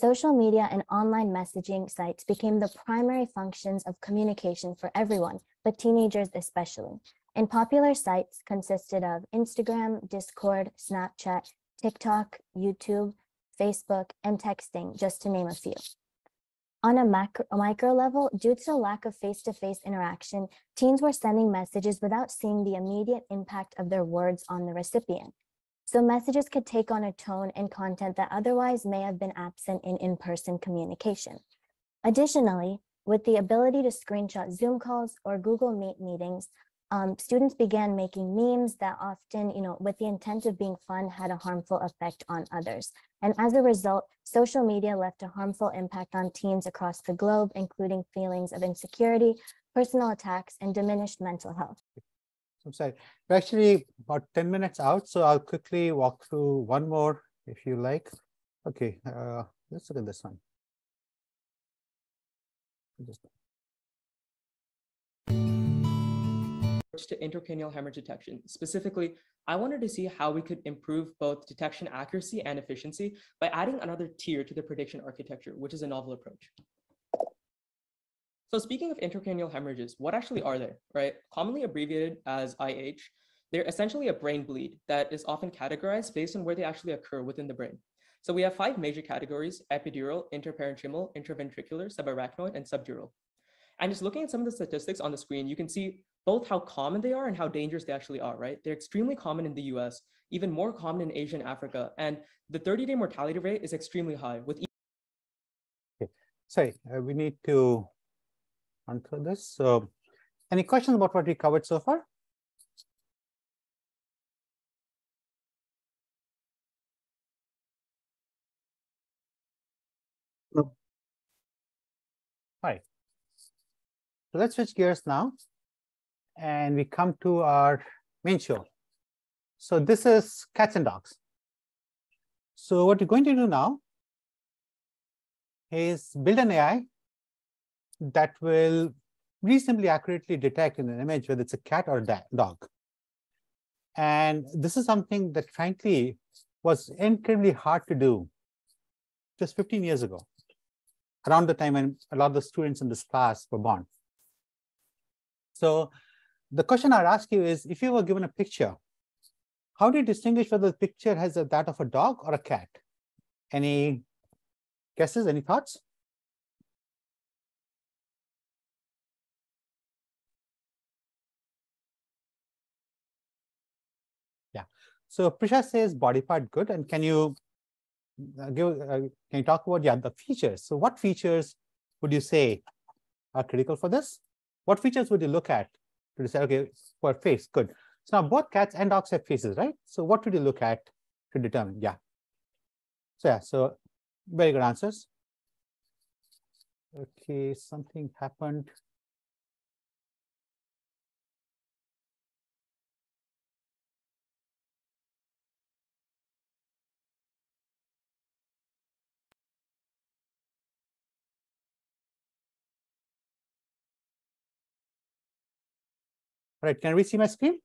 Social media and online messaging sites became the primary functions of communication for everyone, but teenagers especially. And popular sites consisted of Instagram, Discord, Snapchat, TikTok, YouTube, Facebook, and texting, just to name a few. On a, macro, micro level, due to the lack of face-to-face -face interaction, teens were sending messages without seeing the immediate impact of their words on the recipient. So messages could take on a tone and content that otherwise may have been absent in in-person communication. Additionally, with the ability to screenshot Zoom calls or Google Meet meetings, um, students began making memes that often, you know, with the intent of being fun, had a harmful effect on others. And as a result, social media left a harmful impact on teens across the globe, including feelings of insecurity, personal attacks, and diminished mental health. I'm sorry, we're actually about 10 minutes out, so I'll quickly walk through one more if you like. Okay, uh, let's look at this one. Just to intracranial hemorrhage detection. Specifically, I wanted to see how we could improve both detection accuracy and efficiency by adding another tier to the prediction architecture, which is a novel approach. So speaking of intracranial hemorrhages, what actually are they, right? Commonly abbreviated as IH, they're essentially a brain bleed that is often categorized based on where they actually occur within the brain. So we have five major categories, epidural, interparenchymal, intraventricular, subarachnoid, and subdural. And just looking at some of the statistics on the screen, you can see both how common they are and how dangerous they actually are, right? They're extremely common in the US, even more common in Asia and Africa. And the 30-day mortality rate is extremely high with Okay, uh, we need to answer this. So any questions about what we covered so far? No. All right. So let's switch gears now. And we come to our main show. So this is cats and dogs. So what we're going to do now is build an AI that will reasonably accurately detect in an image whether it's a cat or a dog. And this is something that frankly was incredibly hard to do just 15 years ago, around the time when a lot of the students in this class were born. So the question I'd ask you is, if you were given a picture, how do you distinguish whether the picture has a, that of a dog or a cat? Any guesses, any thoughts? So Prisha says body part good. And can you uh, give, uh, can you talk about yeah, the features? So what features would you say are critical for this? What features would you look at to decide, okay, for face, good. So now both cats and dogs have faces, right? So what would you look at to determine? Yeah. So yeah, so very good answers. Okay, something happened. Right, can we see my screen?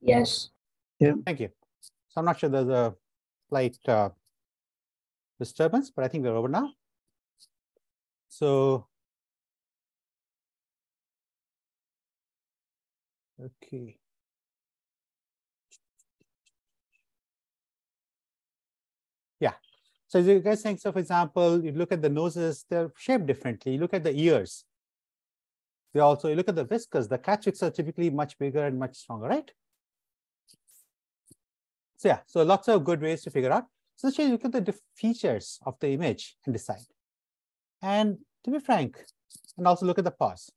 Yes. Yeah. Thank you. So I'm not sure there's a slight uh, disturbance, but I think we're over now. So, okay. Yeah. So as you guys think, so for example, you look at the noses, they're shaped differently. You look at the ears, they also, you look at the whiskers, the cat chicks are typically much bigger and much stronger, right? So yeah, so lots of good ways to figure out. So let's look at the features of the image and decide. And to be frank, and also look at the paws.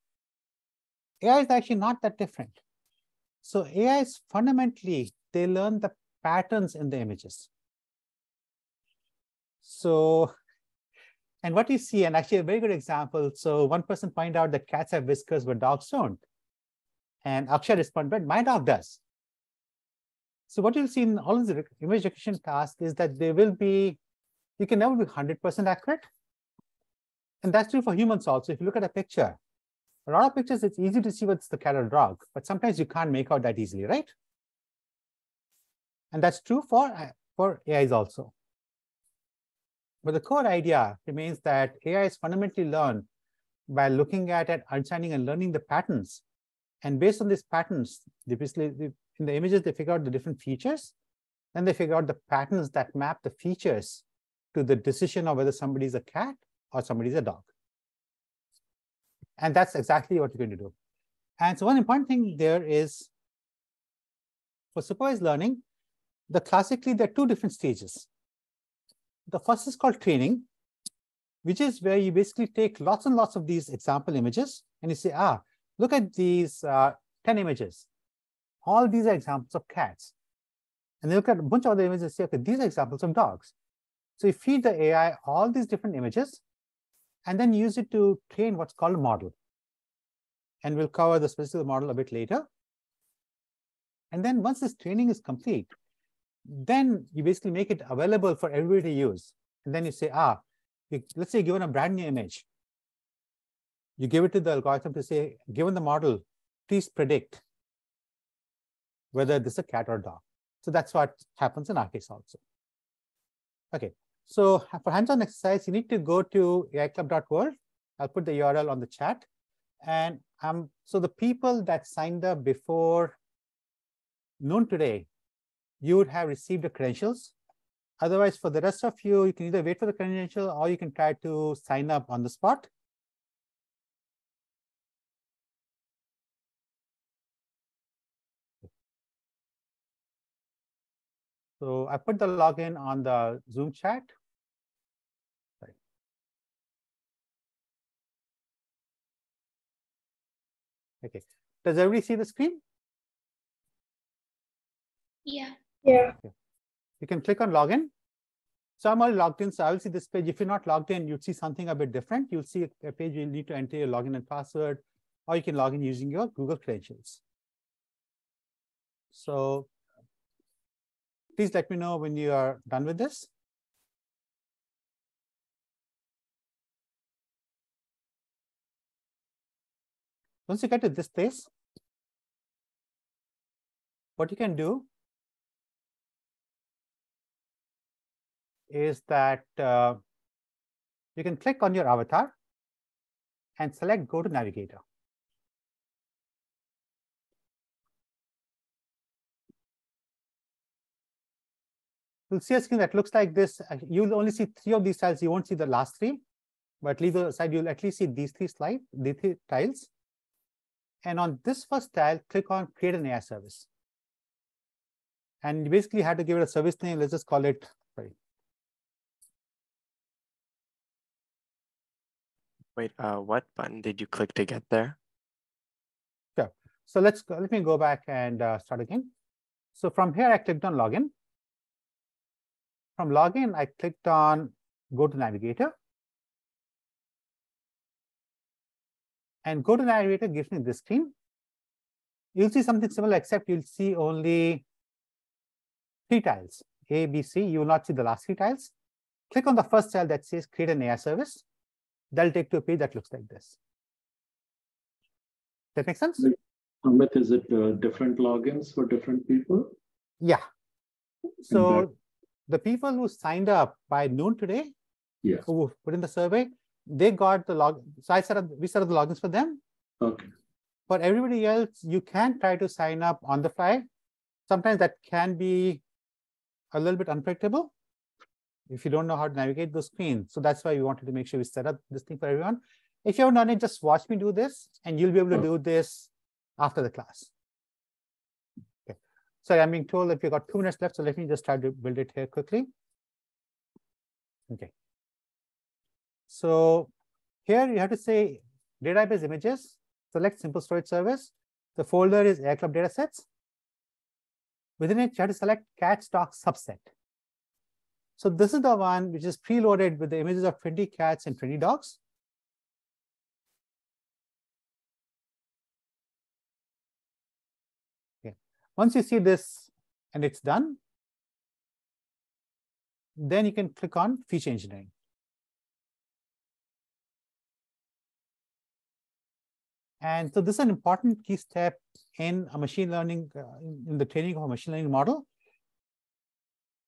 AI is actually not that different. So AI is fundamentally, they learn the patterns in the images. So, and what you see, and actually a very good example. So one person pointed out that cats have whiskers, but dogs don't. And Akshay responded, but my dog does. So what you'll see in all of the image recognition tasks is that they will be, you can never be 100% accurate. And that's true for humans also. If you look at a picture, a lot of pictures, it's easy to see what's the cat or dog, but sometimes you can't make out that easily, right? And that's true for, uh, for AIs also. But the core idea remains that AI is fundamentally learned by looking at and understanding and learning the patterns. And based on these patterns, they basically, in the images, they figure out the different features. Then they figure out the patterns that map the features to the decision of whether somebody's a cat or somebody's a dog. And that's exactly what you're going to do. And so one important thing there is for supervised learning, the classically there are two different stages. The first is called training, which is where you basically take lots and lots of these example images and you say, ah, look at these uh, 10 images. All these are examples of cats. And they look at a bunch of other images and say, okay, these are examples of dogs. So you feed the AI all these different images and then use it to train what's called a model. And we'll cover the specific model a bit later. And then once this training is complete, then you basically make it available for everybody to use. And then you say, ah, you, let's say given a brand new image, you give it to the algorithm to say, given the model, please predict whether this is a cat or dog. So that's what happens in our case also. Okay, so for hands-on exercise, you need to go to aiclub.world. I'll put the URL on the chat. And um, so the people that signed up before noon today, you would have received the credentials. Otherwise, for the rest of you, you can either wait for the credential or you can try to sign up on the spot. So I put the login on the Zoom chat. Okay. Does everybody see the screen? Yeah. Yeah. You can click on login. So I'm already logged in, so I will see this page. If you're not logged in, you'll see something a bit different. You'll see a page you'll need to enter your login and password, or you can log in using your Google credentials. So please let me know when you are done with this. Once you get to this place, what you can do is that uh, you can click on your avatar and select Go to Navigator. You'll see a screen that looks like this. Uh, you'll only see three of these tiles. You won't see the last three, but leave aside, you'll at least see these three slides, these three tiles. And on this first tile, click on Create an AI Service. And you basically have to give it a service name. Let's just call it, Wait, uh, what button did you click to get there? Sure. So let's go, let me go back and uh, start again. So from here, I clicked on login. From login, I clicked on go to navigator. And go to navigator gives me this screen. You'll see something similar, except you'll see only three tiles, A, B, C. You will not see the last three tiles. Click on the first tile that says create an AI service. That'll take to a page that looks like this. That makes sense? Amit, is it uh, different logins for different people? Yeah. So the people who signed up by noon today, yes. who put in the survey, they got the log. So I set up, we set up the logins for them. Okay. For everybody else, you can try to sign up on the fly. Sometimes that can be a little bit unpredictable if you don't know how to navigate the screen. So that's why we wanted to make sure we set up this thing for everyone. If you haven't done it, just watch me do this and you'll be able to hmm. do this after the class. Okay. sorry, I'm being told that we've got two minutes left, so let me just try to build it here quickly. Okay. So here you have to say database images, select simple storage service. The folder is aiclub datasets. Within it, you have to select cat stock subset. So this is the one which is preloaded with the images of 20 cats and 20 dogs. Okay. Once you see this and it's done, then you can click on feature engineering. And so this is an important key step in a machine learning, uh, in the training of a machine learning model.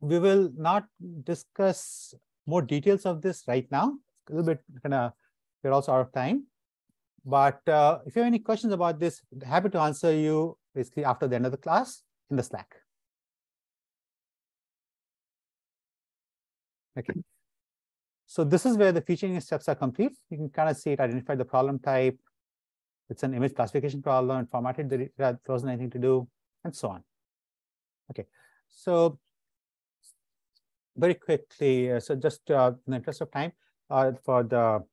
We will not discuss more details of this right now. A little bit kind of, we're also out of time. But uh, if you have any questions about this, happy to answer you basically after the end of the class in the Slack. Okay. So this is where the featuring steps are complete. You can kind of see it, identify the problem type, it's an image classification problem formatted there wasn't anything to do, and so on. Okay, so very quickly, uh, so just uh, in the interest of time, uh, for the,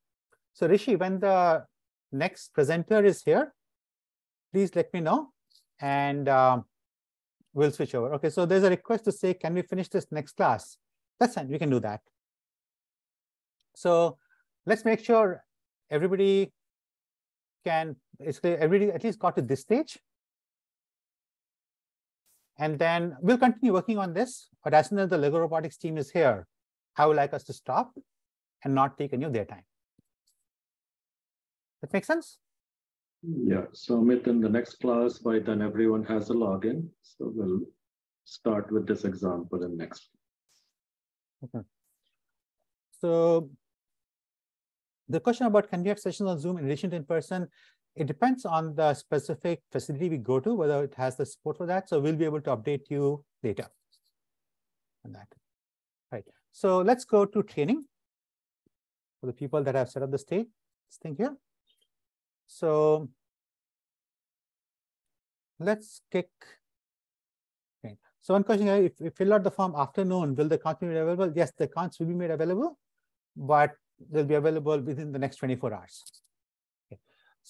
so Rishi, when the next presenter is here, please let me know and um, we'll switch over. Okay, so there's a request to say, can we finish this next class? That's fine, we can do that. So let's make sure everybody can everybody at least got to this stage. And then we'll continue working on this, but as soon as the Lego robotics team is here, I would like us to stop and not take any of their time. That makes sense? Yeah, so Amit, in the next class, by then everyone has a login. So we'll start with this example in next. Okay. So the question about can we have sessions on Zoom in addition to in person, it depends on the specific facility we go to, whether it has the support for that. So we'll be able to update you later on that. Right. So let's go to training for the people that have set up the state. This thing here. So let's kick. Okay. So one question, if we fill out the form afternoon, will the accounts be made available? Yes, the accounts will be made available, but they'll be available within the next 24 hours.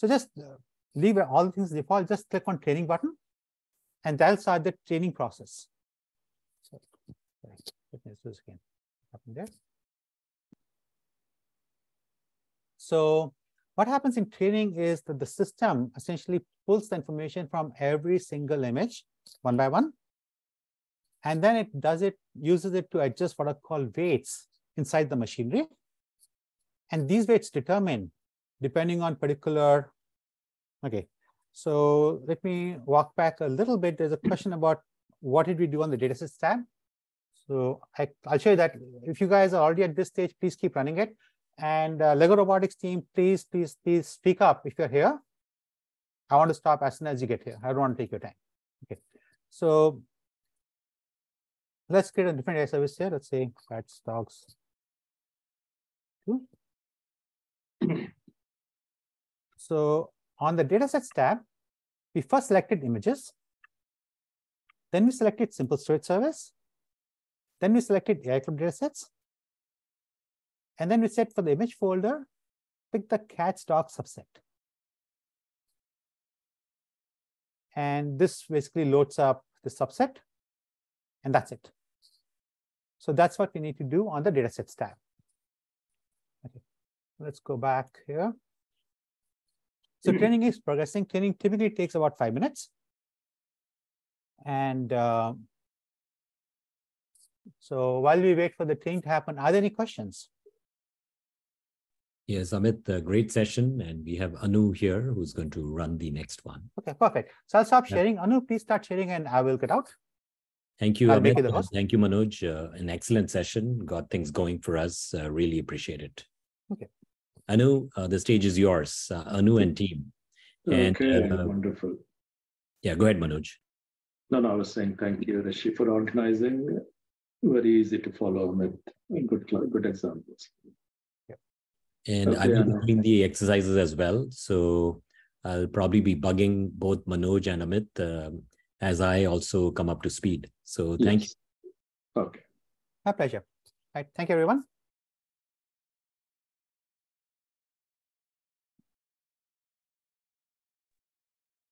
So just uh, leave all things default, just click on training button and that'll start the training process. So, let me do this again. there. So what happens in training is that the system essentially pulls the information from every single image one by one. And then it does it, uses it to adjust what are called weights inside the machinery. And these weights determine, depending on particular, okay. So let me walk back a little bit. There's a question about what did we do on the datasets tab? So I, will show you that. If you guys are already at this stage, please keep running it. And uh, Lego Robotics team, please, please, please speak up if you're here. I want to stop as soon as you get here. I don't want to take your time. Okay. So let's create a different data service here. Let's say cats, dogs. Two. So on the datasets tab, we first selected images. Then we selected simple storage service. Then we selected AI from datasets. And then we set for the image folder, pick the cat stock subset. And this basically loads up the subset, and that's it. So that's what we need to do on the datasets tab. Okay. Let's go back here. So training is progressing. Training typically takes about five minutes. And uh, so while we wait for the training to happen, are there any questions? Yes, Amit, a great session. And we have Anu here who's going to run the next one. Okay, perfect. So I'll stop sharing. Yeah. Anu, please start sharing and I will get out. Thank you, I'll Amit. You thank you, Manoj. Uh, an excellent session. Got things going for us. Uh, really appreciate it. Okay. Anu, uh, the stage is yours. Uh, Anu and team. And, okay, uh, wonderful. Yeah, go ahead, Manoj. No, no, I was saying thank you, Rishi, for organizing. Very easy to follow with good, good examples. And okay, I've been doing the exercises as well. So I'll probably be bugging both Manoj and Amit. Um, as I also come up to speed. So thank yes. you. Okay. My pleasure. Right. Thank you, everyone.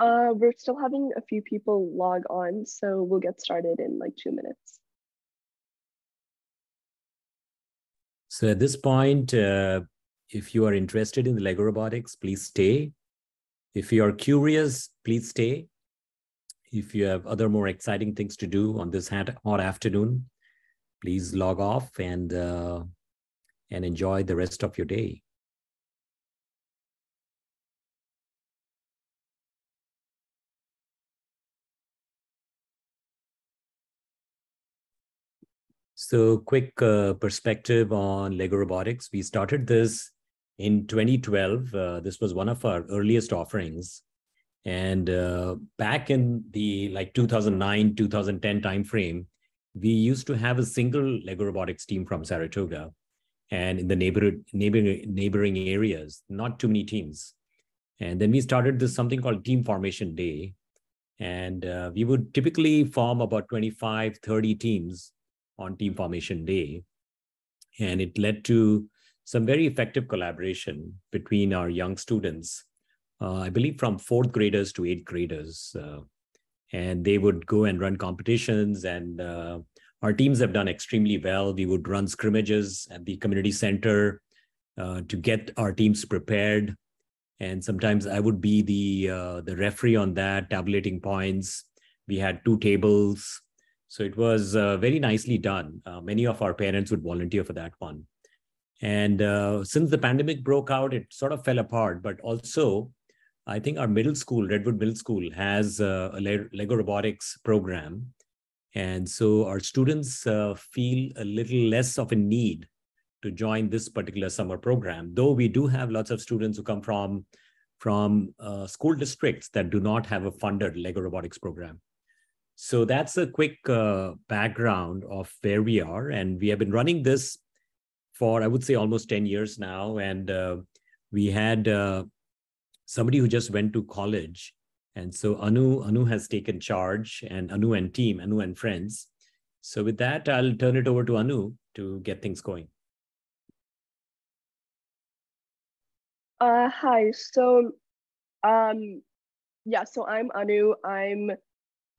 Uh, we're still having a few people log on, so we'll get started in like two minutes. So at this point, uh, if you are interested in the Lego robotics, please stay. If you are curious, please stay. If you have other more exciting things to do on this hot afternoon, please log off and uh, and enjoy the rest of your day. So quick uh, perspective on Lego Robotics. We started this in 2012. Uh, this was one of our earliest offerings. And uh, back in the like 2009, 2010 timeframe, we used to have a single Lego Robotics team from Saratoga and in the neighborhood, neighboring, neighboring areas, not too many teams. And then we started this something called Team Formation Day. And uh, we would typically form about 25, 30 teams on Team Formation Day. And it led to some very effective collaboration between our young students, uh, I believe from fourth graders to eighth graders. Uh, and they would go and run competitions and uh, our teams have done extremely well. We would run scrimmages at the community center uh, to get our teams prepared. And sometimes I would be the uh, the referee on that, tabulating points. We had two tables so it was uh, very nicely done. Uh, many of our parents would volunteer for that one. And uh, since the pandemic broke out, it sort of fell apart. But also, I think our middle school, Redwood Middle School, has uh, a Lego robotics program. And so our students uh, feel a little less of a need to join this particular summer program, though we do have lots of students who come from, from uh, school districts that do not have a funded Lego robotics program. So that's a quick uh, background of where we are. And we have been running this for, I would say, almost 10 years now. And uh, we had uh, somebody who just went to college. And so Anu, Anu has taken charge and Anu and team, Anu and friends. So with that, I'll turn it over to Anu to get things going. Uh, hi, so um, yeah, so I'm Anu. I'm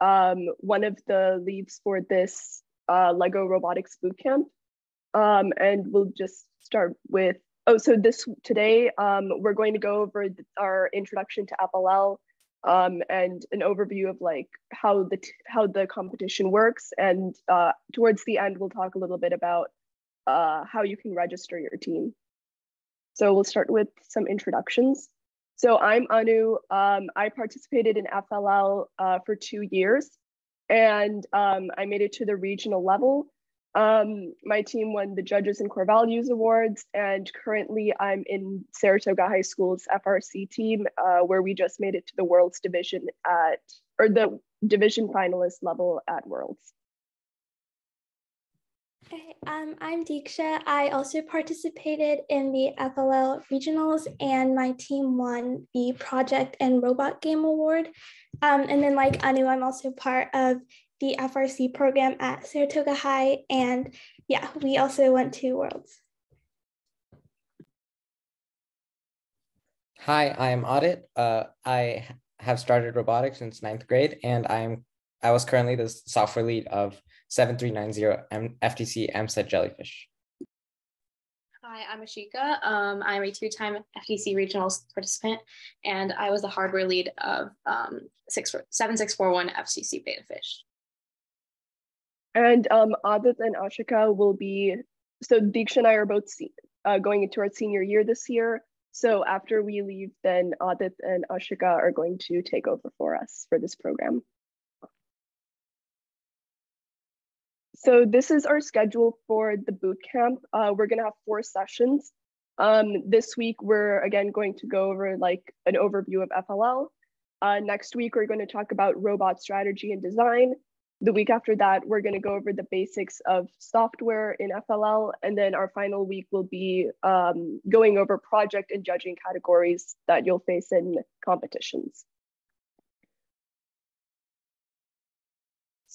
um, one of the leads for this uh, Lego Robotics Bootcamp. Um, and we'll just start with, oh, so this today, um, we're going to go over our introduction to FLL um, and an overview of like how the, how the competition works. And uh, towards the end, we'll talk a little bit about uh, how you can register your team. So we'll start with some introductions. So I'm Anu. Um, I participated in FLL uh, for two years and um, I made it to the regional level. Um, my team won the Judges and Core Values Awards, and currently I'm in Saratoga High School's FRC team, uh, where we just made it to the Worlds division at, or the division finalist level at Worlds. Hey, um, I'm Deeksha. I also participated in the FLL regionals and my team won the project and robot game award. Um, and then like Anu, I'm also part of the FRC program at Saratoga High. And yeah, we also went to Worlds. Hi, I'm Adit. Uh, I have started robotics since ninth grade and I'm I was currently the software lead of 7390 M- FTC MSET Jellyfish. Hi, I'm Ashika. Um, I'm a two-time FTC regional participant, and I was the hardware lead of um, 7641 FTC Beta Fish. And um, Adit and Ashika will be, so Deeksha and I are both se- uh, going into our senior year this year. So after we leave, then Adit and Ashika are going to take over for us for this program. So this is our schedule for the boot camp. Uh, we're gonna have four sessions. Um, this week, we're again going to go over like an overview of FLL. Uh, next week, we're going to talk about robot strategy and design. The week after that, we're going to go over the basics of software in FLL. And then our final week will be um, going over project and judging categories that you'll face in competitions.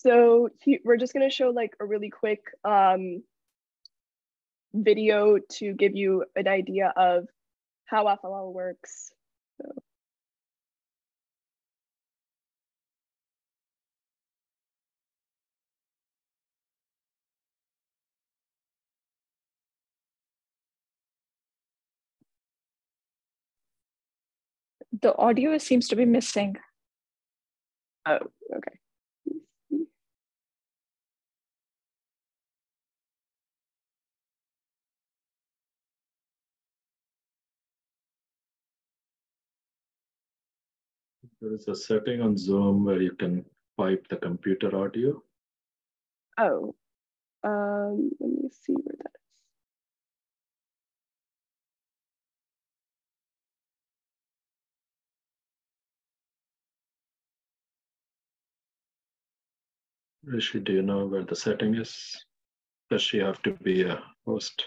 So he, we're just gonna show like a really quick um, video to give you an idea of how FLL works. So. The audio seems to be missing. Oh, okay. There is a setting on Zoom where you can pipe the computer audio. Oh, um, let me see where that is. Rishi, do you know where the setting is? Does she have to be a host?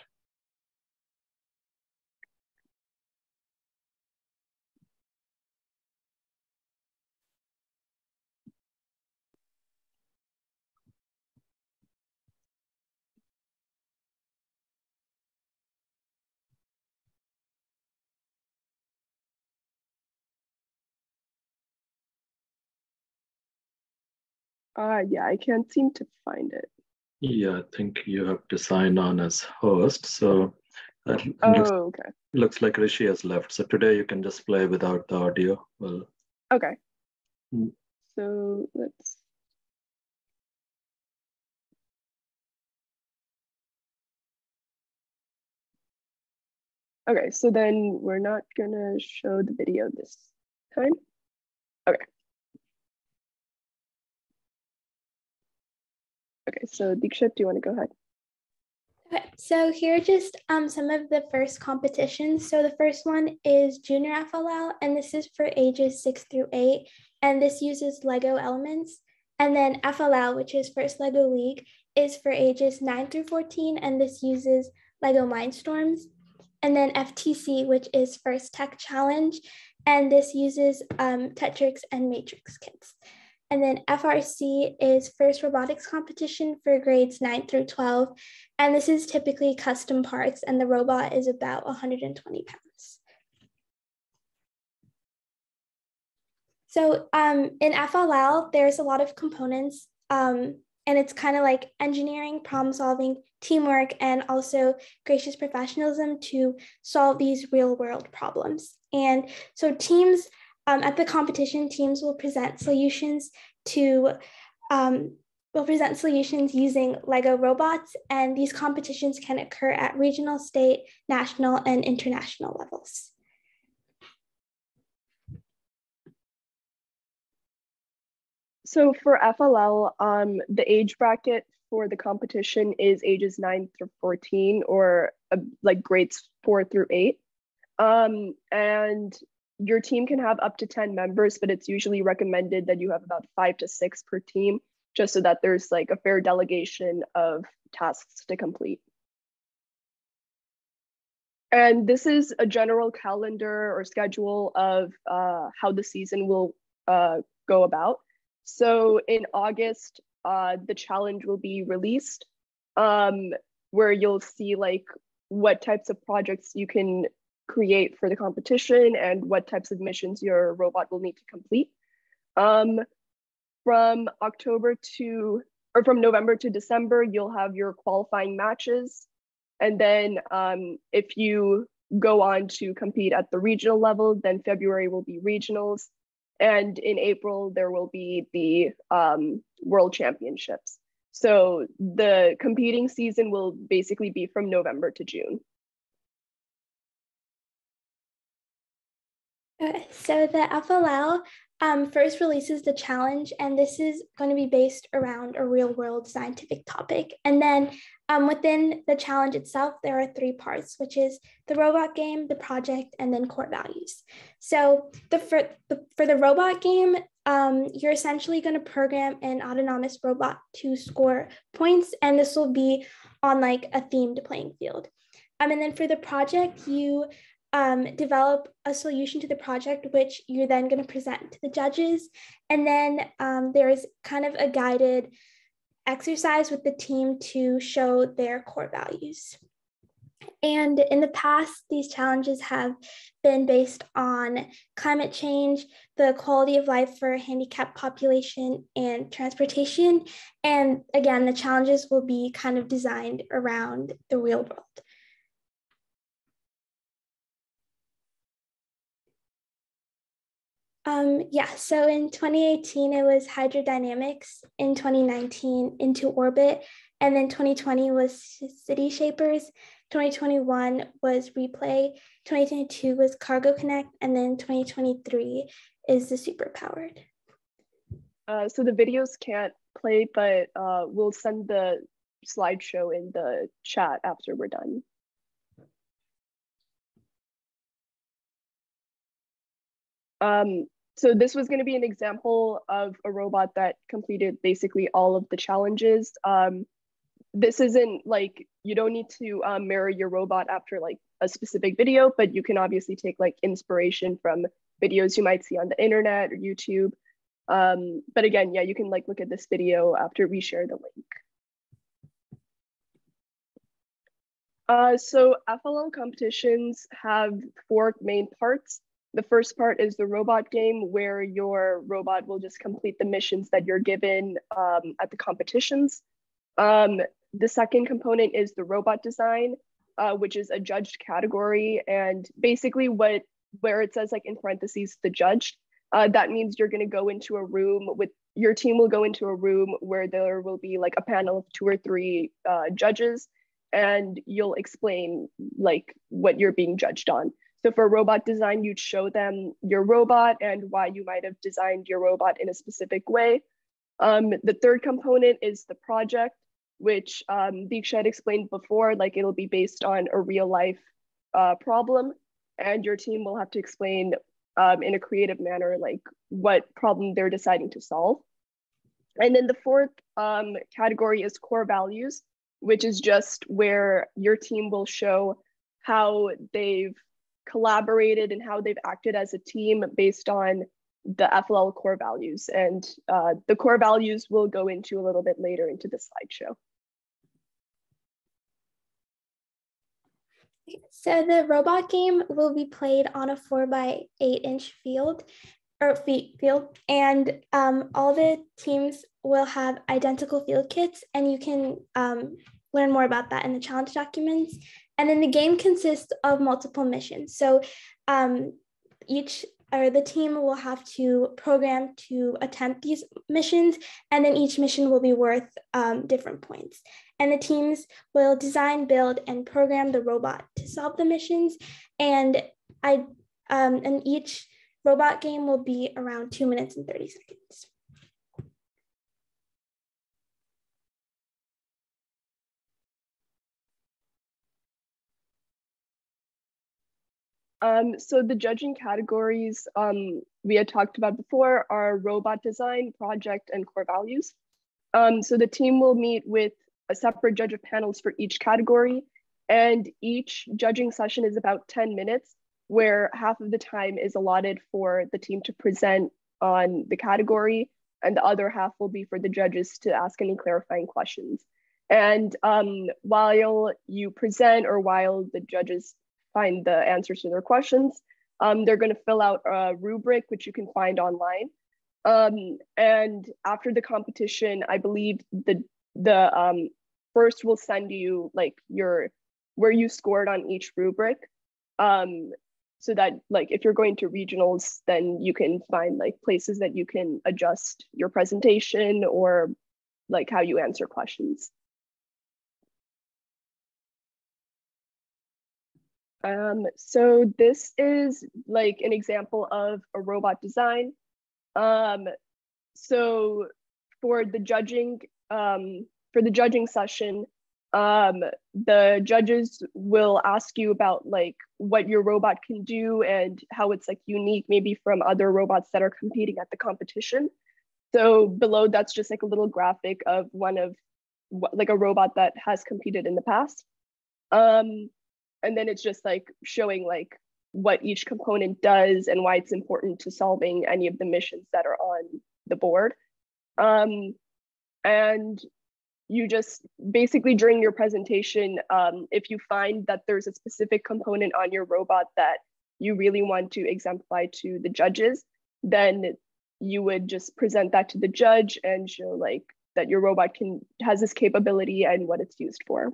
Uh, yeah, I can't seem to find it. Yeah, I think you have to sign on as host. So that Oh, looks, okay. looks like Rishi has left. So today you can just play without the audio. Well, Okay. Mm. So let's. Okay, so then we're not gonna show the video this time. Okay. Okay, so Deekshit, do you want to go ahead? Okay, so here are just um, some of the first competitions. So the first one is Junior FLL, and this is for ages six through eight, and this uses Lego elements. And then FLL, which is First Lego League, is for ages nine through 14, and this uses Lego Mindstorms. And then FTC, which is First Tech Challenge, and this uses um, Tetrix and Matrix kits. And then FRC is First Robotics Competition for grades 9 through 12. And this is typically custom parts, and the robot is about 120 pounds. So um, in FLL, there's a lot of components, um, and it's kind of like engineering, problem solving, teamwork, and also gracious professionalism to solve these real world problems. And so teams um, at the competition, teams will present solutions to um, will present solutions using Lego robots, and these competitions can occur at regional, state, national, and international levels. So for FLL, um, the age bracket for the competition is ages 9 through 14 or uh, like grades 4 through 8. Um, and your team can have up to 10 members, but it's usually recommended that you have about five to six per team, just so that there's like a fair delegation of tasks to complete. And this is a general calendar or schedule of uh, how the season will uh, go about. So in August, uh, the challenge will be released, um, where you'll see like what types of projects you can create for the competition and what types of missions your robot will need to complete. Um, from October to, or from November to December, you'll have your qualifying matches. And then um, if you go on to compete at the regional level, then February will be regionals. And in April, there will be the um, World Championships. So the competing season will basically be from November to June. Okay, so the FLL um, first releases the challenge, and this is going to be based around a real world scientific topic. And then um, within the challenge itself, there are three parts, which is the robot game, the project, and then core values. So the for the, for the robot game, um, you're essentially going to program an autonomous robot to score points, and this will be on like a themed playing field. Um, and then for the project, you um, develop a solution to the project, which you're then going to present to the judges. And then um, there's kind of a guided exercise with the team to show their core values. And in the past, these challenges have been based on climate change, the quality of life for handicapped population, and transportation. And again, the challenges will be kind of designed around the real world. Um, yeah, so in 2018, it was hydrodynamics. In 2019, into orbit. And then 2020 was city shapers. 2021 was replay. 2022 was cargo connect. And then 2023 is the superpowered. Uh, so the videos can't play, but uh, we'll send the slideshow in the chat after we're done. Um, so this was going to be an example of a robot that completed basically all of the challenges. Um, this isn't like, you don't need to um, mirror your robot after like a specific video, but you can obviously take like inspiration from videos you might see on the internet or YouTube. Um, but again, yeah, you can like look at this video after we share the link. Uh, so FLL competitions have four main parts. The first part is the robot game where your robot will just complete the missions that you're given um, at the competitions. Um, the second component is the robot design, uh, which is a judged category. And basically what where it says like in parentheses, the judged, uh, that means you're gonna go into a room with, your team will go into a room where there will be like a panel of two or three uh, judges and you'll explain like what you're being judged on. So for robot design, you'd show them your robot and why you might have designed your robot in a specific way. Um, the third component is the project, which um, Deeksha had explained before, like it'll be based on a real life uh, problem and your team will have to explain um, in a creative manner, like what problem they're deciding to solve. And then the fourth um, category is core values, which is just where your team will show how they've collaborated and how they've acted as a team based on the FLL core values. And uh, the core values we'll go into a little bit later into the slideshow. So the robot game will be played on a four by eight inch field or feet field, and um, all the teams will have identical field kits, and you can um, learn more about that in the challenge documents. And then the game consists of multiple missions. So um, each or the team will have to program to attempt these missions, and then each mission will be worth um, different points. And the teams will design, build, and program the robot to solve the missions. And I um, and each robot game will be around two minutes and 30 seconds. Um, so the judging categories um, we had talked about before are robot design, project, and core values. Um, so the team will meet with a separate judge of panels for each category, and each judging session is about 10 minutes, where half of the time is allotted for the team to present on the category, and the other half will be for the judges to ask any clarifying questions. And um, while you present or while the judges find the answers to their questions. Um, they're going to fill out a rubric, which you can find online. Um, and after the competition, I believe the the um, first will send you like your where you scored on each rubric, um, so that like if you're going to regionals, then you can find like places that you can adjust your presentation or like how you answer questions. Um, so this is like an example of a robot design. Um, so for the judging, um, for the judging session, um, the judges will ask you about like what your robot can do and how it's like unique maybe from other robots that are competing at the competition. So below that's just like a little graphic of one of like a robot that has competed in the past. Um, and then it's just like showing like what each component does and why it's important to solving any of the missions that are on the board. Um, and you just basically during your presentation, um, if you find that there's a specific component on your robot that you really want to exemplify to the judges, then you would just present that to the judge and show like that your robot can has this capability and what it's used for.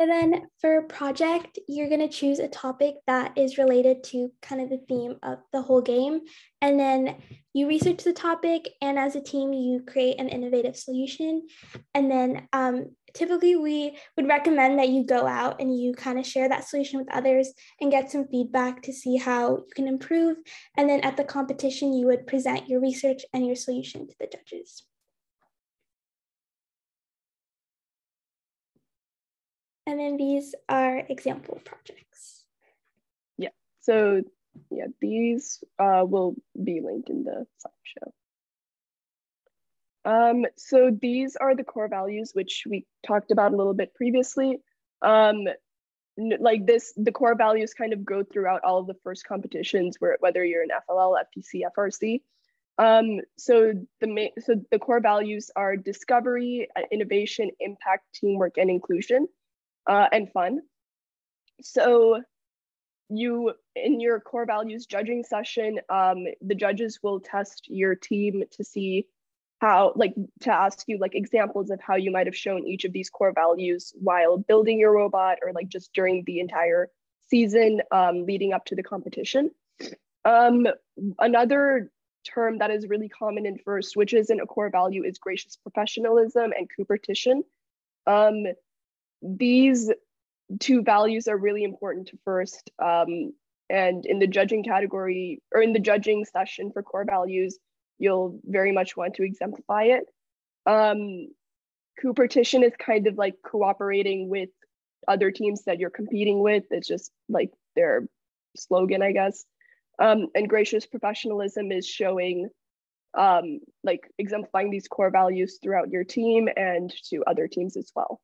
So then for project, you're going to choose a topic that is related to kind of the theme of the whole game. And then you research the topic, and as a team, you create an innovative solution. And then um, typically, we would recommend that you go out and you kind of share that solution with others and get some feedback to see how you can improve. And then at the competition, you would present your research and your solution to the judges. And then these are example projects. Yeah, so yeah, these uh, will be linked in the slideshow. Um, so these are the core values, which we talked about a little bit previously. Um, like this, the core values kind of go throughout all of the first competitions, where whether you're in FLL, FTC, FRC. Um, so the main, so the core values are discovery, uh, innovation, impact, teamwork, and inclusion uh, and fun. So you in your core values judging session, um, the judges will test your team to see how like to ask you like examples of how you might have shown each of these core values while building your robot or like just during the entire season um, leading up to the competition. Um, another term that is really common in first, which isn't a core value, is gracious professionalism and Coopertition. Um, these two values are really important to first. Um, and in the judging category or in the judging session for core values, you'll very much want to exemplify it. Um, Coopertition is kind of like cooperating with other teams that you're competing with. It's just like their slogan, I guess. Um, and gracious professionalism is showing um, like exemplifying these core values throughout your team and to other teams as well.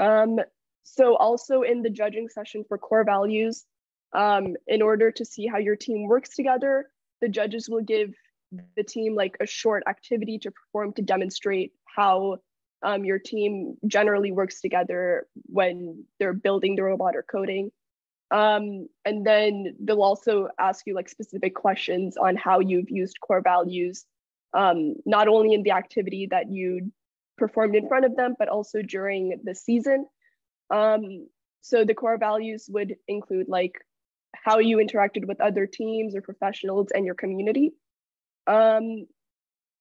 Um, so also in the judging session for core values, um, in order to see how your team works together, the judges will give the team like a short activity to perform to demonstrate how um, your team generally works together when they're building the robot or coding. Um, and then they'll also ask you like specific questions on how you've used core values, um, not only in the activity that you performed in front of them, but also during the season. Um, so the core values would include like how you interacted with other teams or professionals and your community. Um,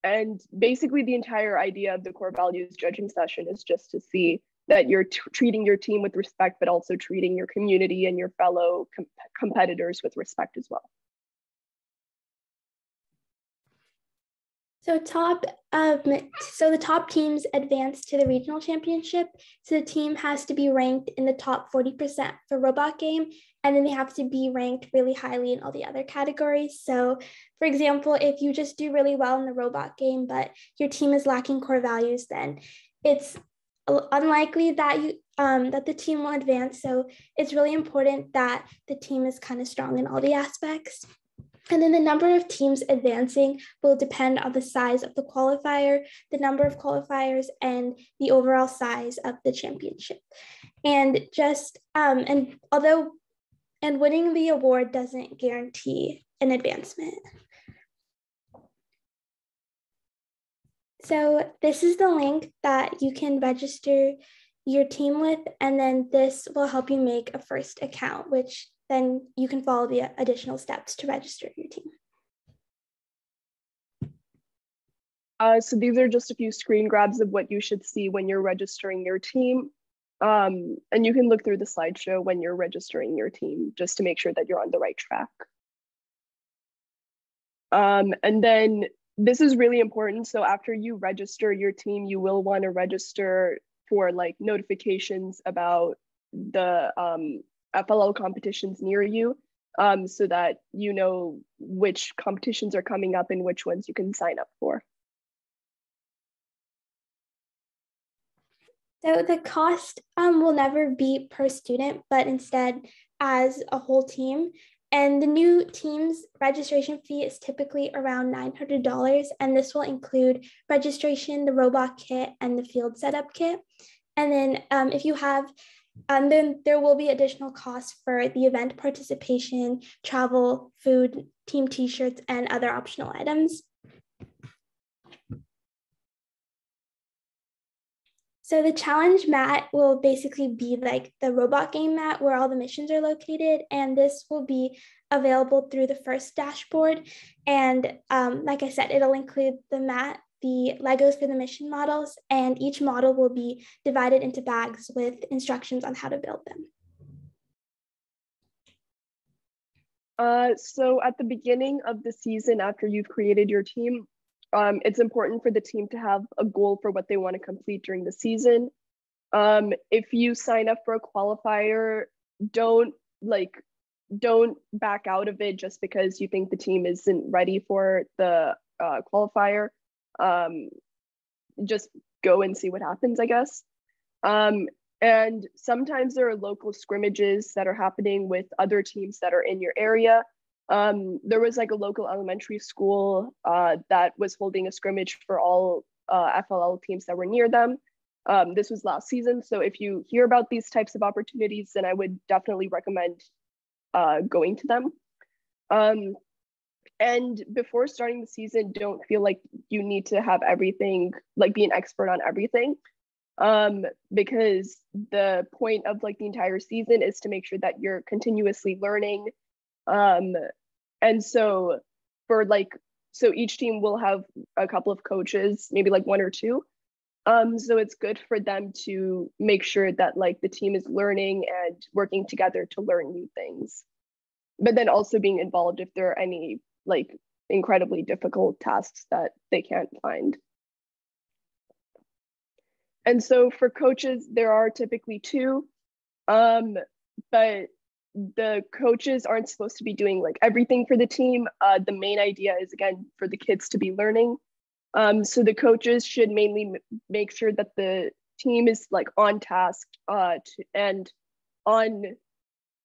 and basically the entire idea of the core values judging session is just to see that you're treating your team with respect, but also treating your community and your fellow com competitors with respect as well. So top um, so the top teams advance to the regional championship. So the team has to be ranked in the top 40% for robot game, and then they have to be ranked really highly in all the other categories. So for example, if you just do really well in the robot game, but your team is lacking core values, then it's unlikely that you um, that the team will advance. So it's really important that the team is kind of strong in all the aspects. And then the number of teams advancing will depend on the size of the qualifier, the number of qualifiers, and the overall size of the championship. And just, um, and although, and winning the award doesn't guarantee an advancement. So this is the link that you can register your team with, and then this will help you make a first account, which then you can follow the additional steps to register your team. Uh, so these are just a few screen grabs of what you should see when you're registering your team. Um, and you can look through the slideshow when you're registering your team just to make sure that you're on the right track. Um, and then this is really important. So after you register your team, you will want to register for like notifications about the um, FLL competitions near you um, so that you know which competitions are coming up and which ones you can sign up for. So the cost um, will never be per student, but instead as a whole team. And the new team's registration fee is typically around $900, and this will include registration, the robot kit, and the field setup kit. And then um, if you have, um, then there will be additional costs for the event participation, travel, food, team t-shirts, and other optional items. So the challenge mat will basically be like the robot game mat where all the missions are located. And this will be available through the first dashboard. And um, like I said, it'll include the mat, the Legos for the mission models, and each model will be divided into bags with instructions on how to build them. Uh, so at the beginning of the season, after you've created your team, um, it's important for the team to have a goal for what they want to complete during the season. Um, if you sign up for a qualifier, don't like don't back out of it just because you think the team isn't ready for the uh, qualifier. Um, just go and see what happens, I guess. Um, and sometimes there are local scrimmages that are happening with other teams that are in your area um, there was like a local elementary school uh, that was holding a scrimmage for all uh, FLL teams that were near them. Um, this was last season. So if you hear about these types of opportunities, then I would definitely recommend uh, going to them. Um, and before starting the season, don't feel like you need to have everything, like be an expert on everything. Um, because the point of like the entire season is to make sure that you're continuously learning um, and so for like, so each team will have a couple of coaches, maybe like one or two. Um, so it's good for them to make sure that like the team is learning and working together to learn new things. But then also being involved if there are any like incredibly difficult tasks that they can't find. And so for coaches, there are typically two, um, but the coaches aren't supposed to be doing like everything for the team. Uh, the main idea is again for the kids to be learning. Um, so the coaches should mainly make sure that the team is like on task uh, to, and on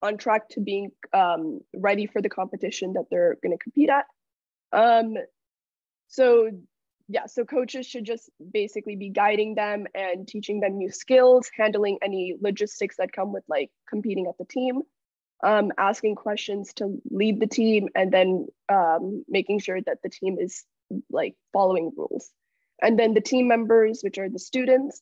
on track to being um, ready for the competition that they're going to compete at. Um, so yeah, so coaches should just basically be guiding them and teaching them new skills, handling any logistics that come with like competing at the team um, asking questions to lead the team and then um, making sure that the team is like following rules. And then the team members, which are the students,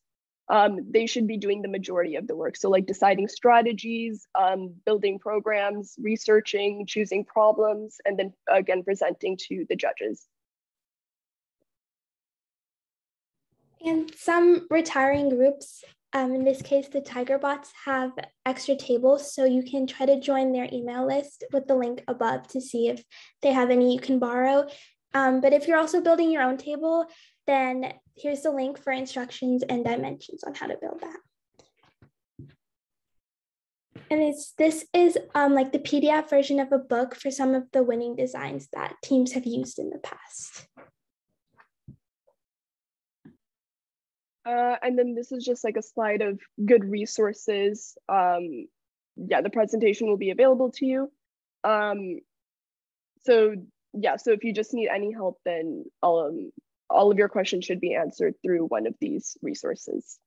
um, they should be doing the majority of the work. So like deciding strategies, um, building programs, researching, choosing problems, and then again, presenting to the judges. And some retiring groups um, in this case, the Tiger bots have extra tables, so you can try to join their email list with the link above to see if they have any you can borrow. Um, but if you're also building your own table, then here's the link for instructions and dimensions on how to build that. And it's this is um, like the PDF version of a book for some of the winning designs that teams have used in the past. Uh, and then this is just like a slide of good resources. Um, yeah, the presentation will be available to you. Um, so yeah, so if you just need any help, then all, um, all of your questions should be answered through one of these resources.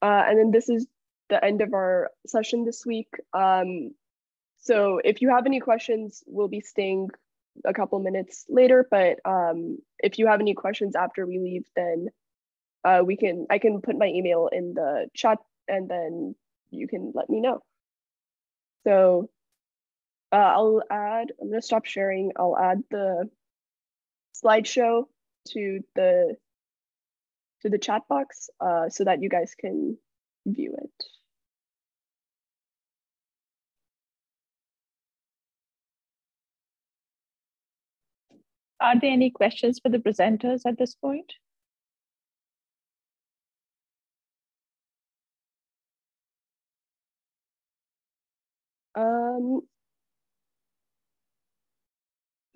Uh, and then this is the end of our session this week. Um, so if you have any questions, we'll be staying a couple minutes later, but um, if you have any questions after we leave, then uh, we can I can put my email in the chat and then you can let me know. So uh, I'll add, I'm gonna stop sharing. I'll add the slideshow to the to the chat box uh, so that you guys can view it. Are there any questions for the presenters at this point? Um,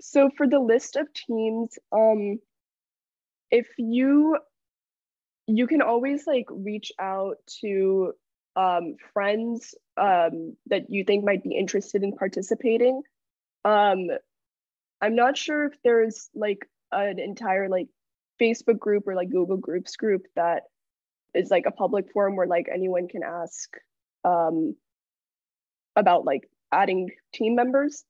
so for the list of teams, um, if you you can always like reach out to um, friends um, that you think might be interested in participating. Um, I'm not sure if there's like an entire like Facebook group or like Google Groups group that is like a public forum where like anyone can ask um, about like adding team members.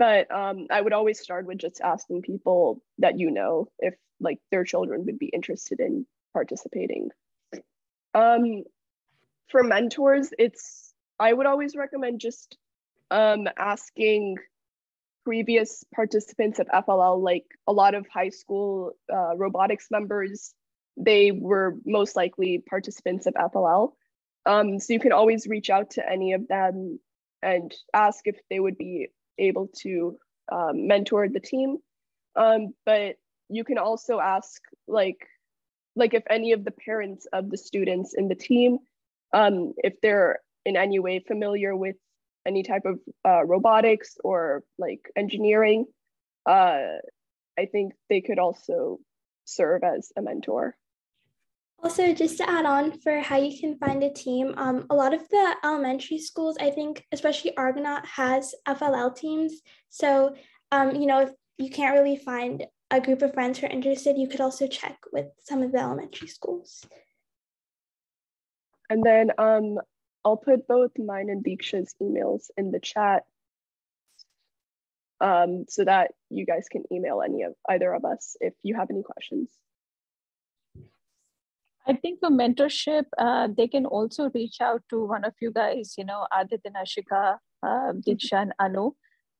But um, I would always start with just asking people that you know if like their children would be interested in participating. Um, for mentors, it's I would always recommend just um, asking previous participants of FLL, like a lot of high school uh, robotics members, they were most likely participants of FLL. Um, so you can always reach out to any of them and ask if they would be able to um, mentor the team. Um, but you can also ask like, like if any of the parents of the students in the team, um, if they're in any way familiar with any type of uh, robotics or like engineering, uh, I think they could also serve as a mentor. Also, just to add on for how you can find a team, um, a lot of the elementary schools, I think, especially Argonaut, has FLL teams. So, um, you know, if you can't really find a group of friends who are interested, you could also check with some of the elementary schools. And then um, I'll put both mine and Deeksha's emails in the chat um, so that you guys can email any of either of us if you have any questions. I think for mentorship, uh, they can also reach out to one of you guys, you know, Adit Ashika, uh, Deeksha and Anu.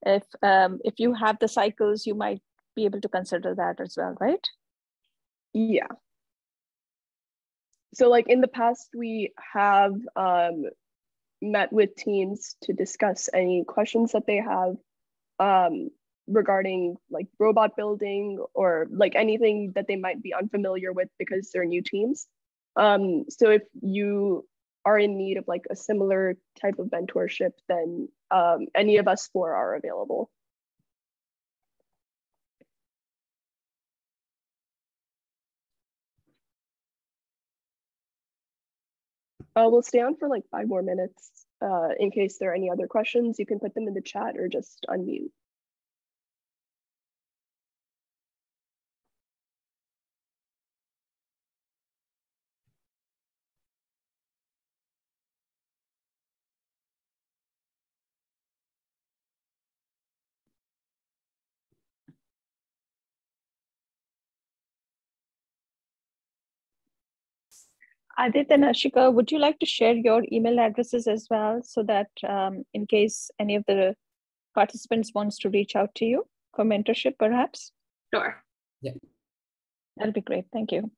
If, um, if you have the cycles, you might be able to consider that as well, right? Yeah. So like in the past, we have um, met with teams to discuss any questions that they have um, regarding like robot building or like anything that they might be unfamiliar with because they're new teams. Um, so if you are in need of like a similar type of mentorship, then um, any of us four are available. Uh, we'll stay on for like five more minutes. Uh, in case there are any other questions, you can put them in the chat or just unmute. Adit and Ashika, would you like to share your email addresses as well so that um, in case any of the participants wants to reach out to you for mentorship perhaps? Sure. Yeah. That'll be great. Thank you.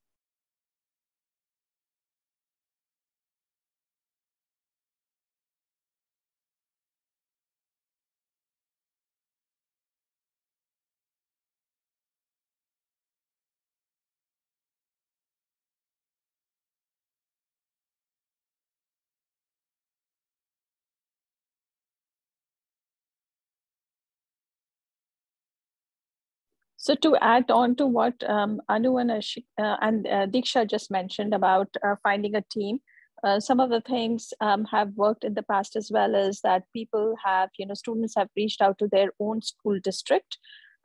So to add on to what um, Anu and, uh, and uh, Deeksha just mentioned about uh, finding a team, uh, some of the things um, have worked in the past as well as that people have, you know, students have reached out to their own school district,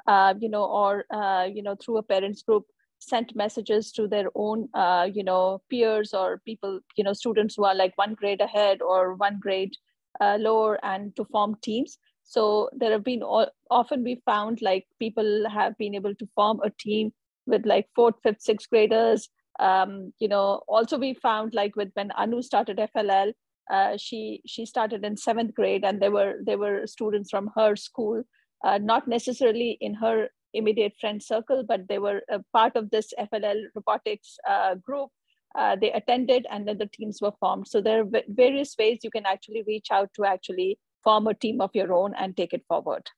uh, you know, or, uh, you know, through a parents group, sent messages to their own, you know, peers or people, you know, students who are like one grade ahead or one grade lower and to form teams so there have been often we found like people have been able to form a team with like fourth, fifth, sixth graders. Um, you know, also we found like with when Anu started FLL, uh, she she started in seventh grade, and there were there were students from her school, uh, not necessarily in her immediate friend circle, but they were a part of this FLL robotics uh, group. Uh, they attended, and then the teams were formed. So there are various ways you can actually reach out to actually form a team of your own and take it forward.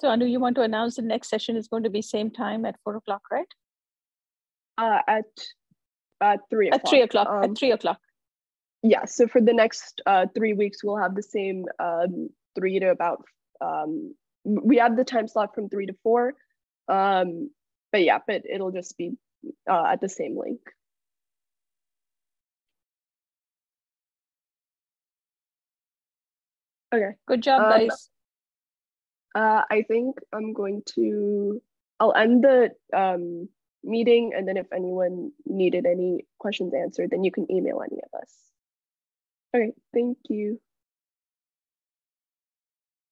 So Anu, you want to announce the next session is going to be same time at four o'clock, right? Uh, at at three o'clock. At three o'clock. Um, at three o'clock. Yeah. So for the next uh, three weeks, we'll have the same um, three to about. Um, we have the time slot from three to four, um, but yeah, but it'll just be uh, at the same link. Okay. Good job, Um, guys. Uh, I think I'm going to, I'll end the um, meeting and then if anyone needed any questions answered, then you can email any of us. Okay, thank you.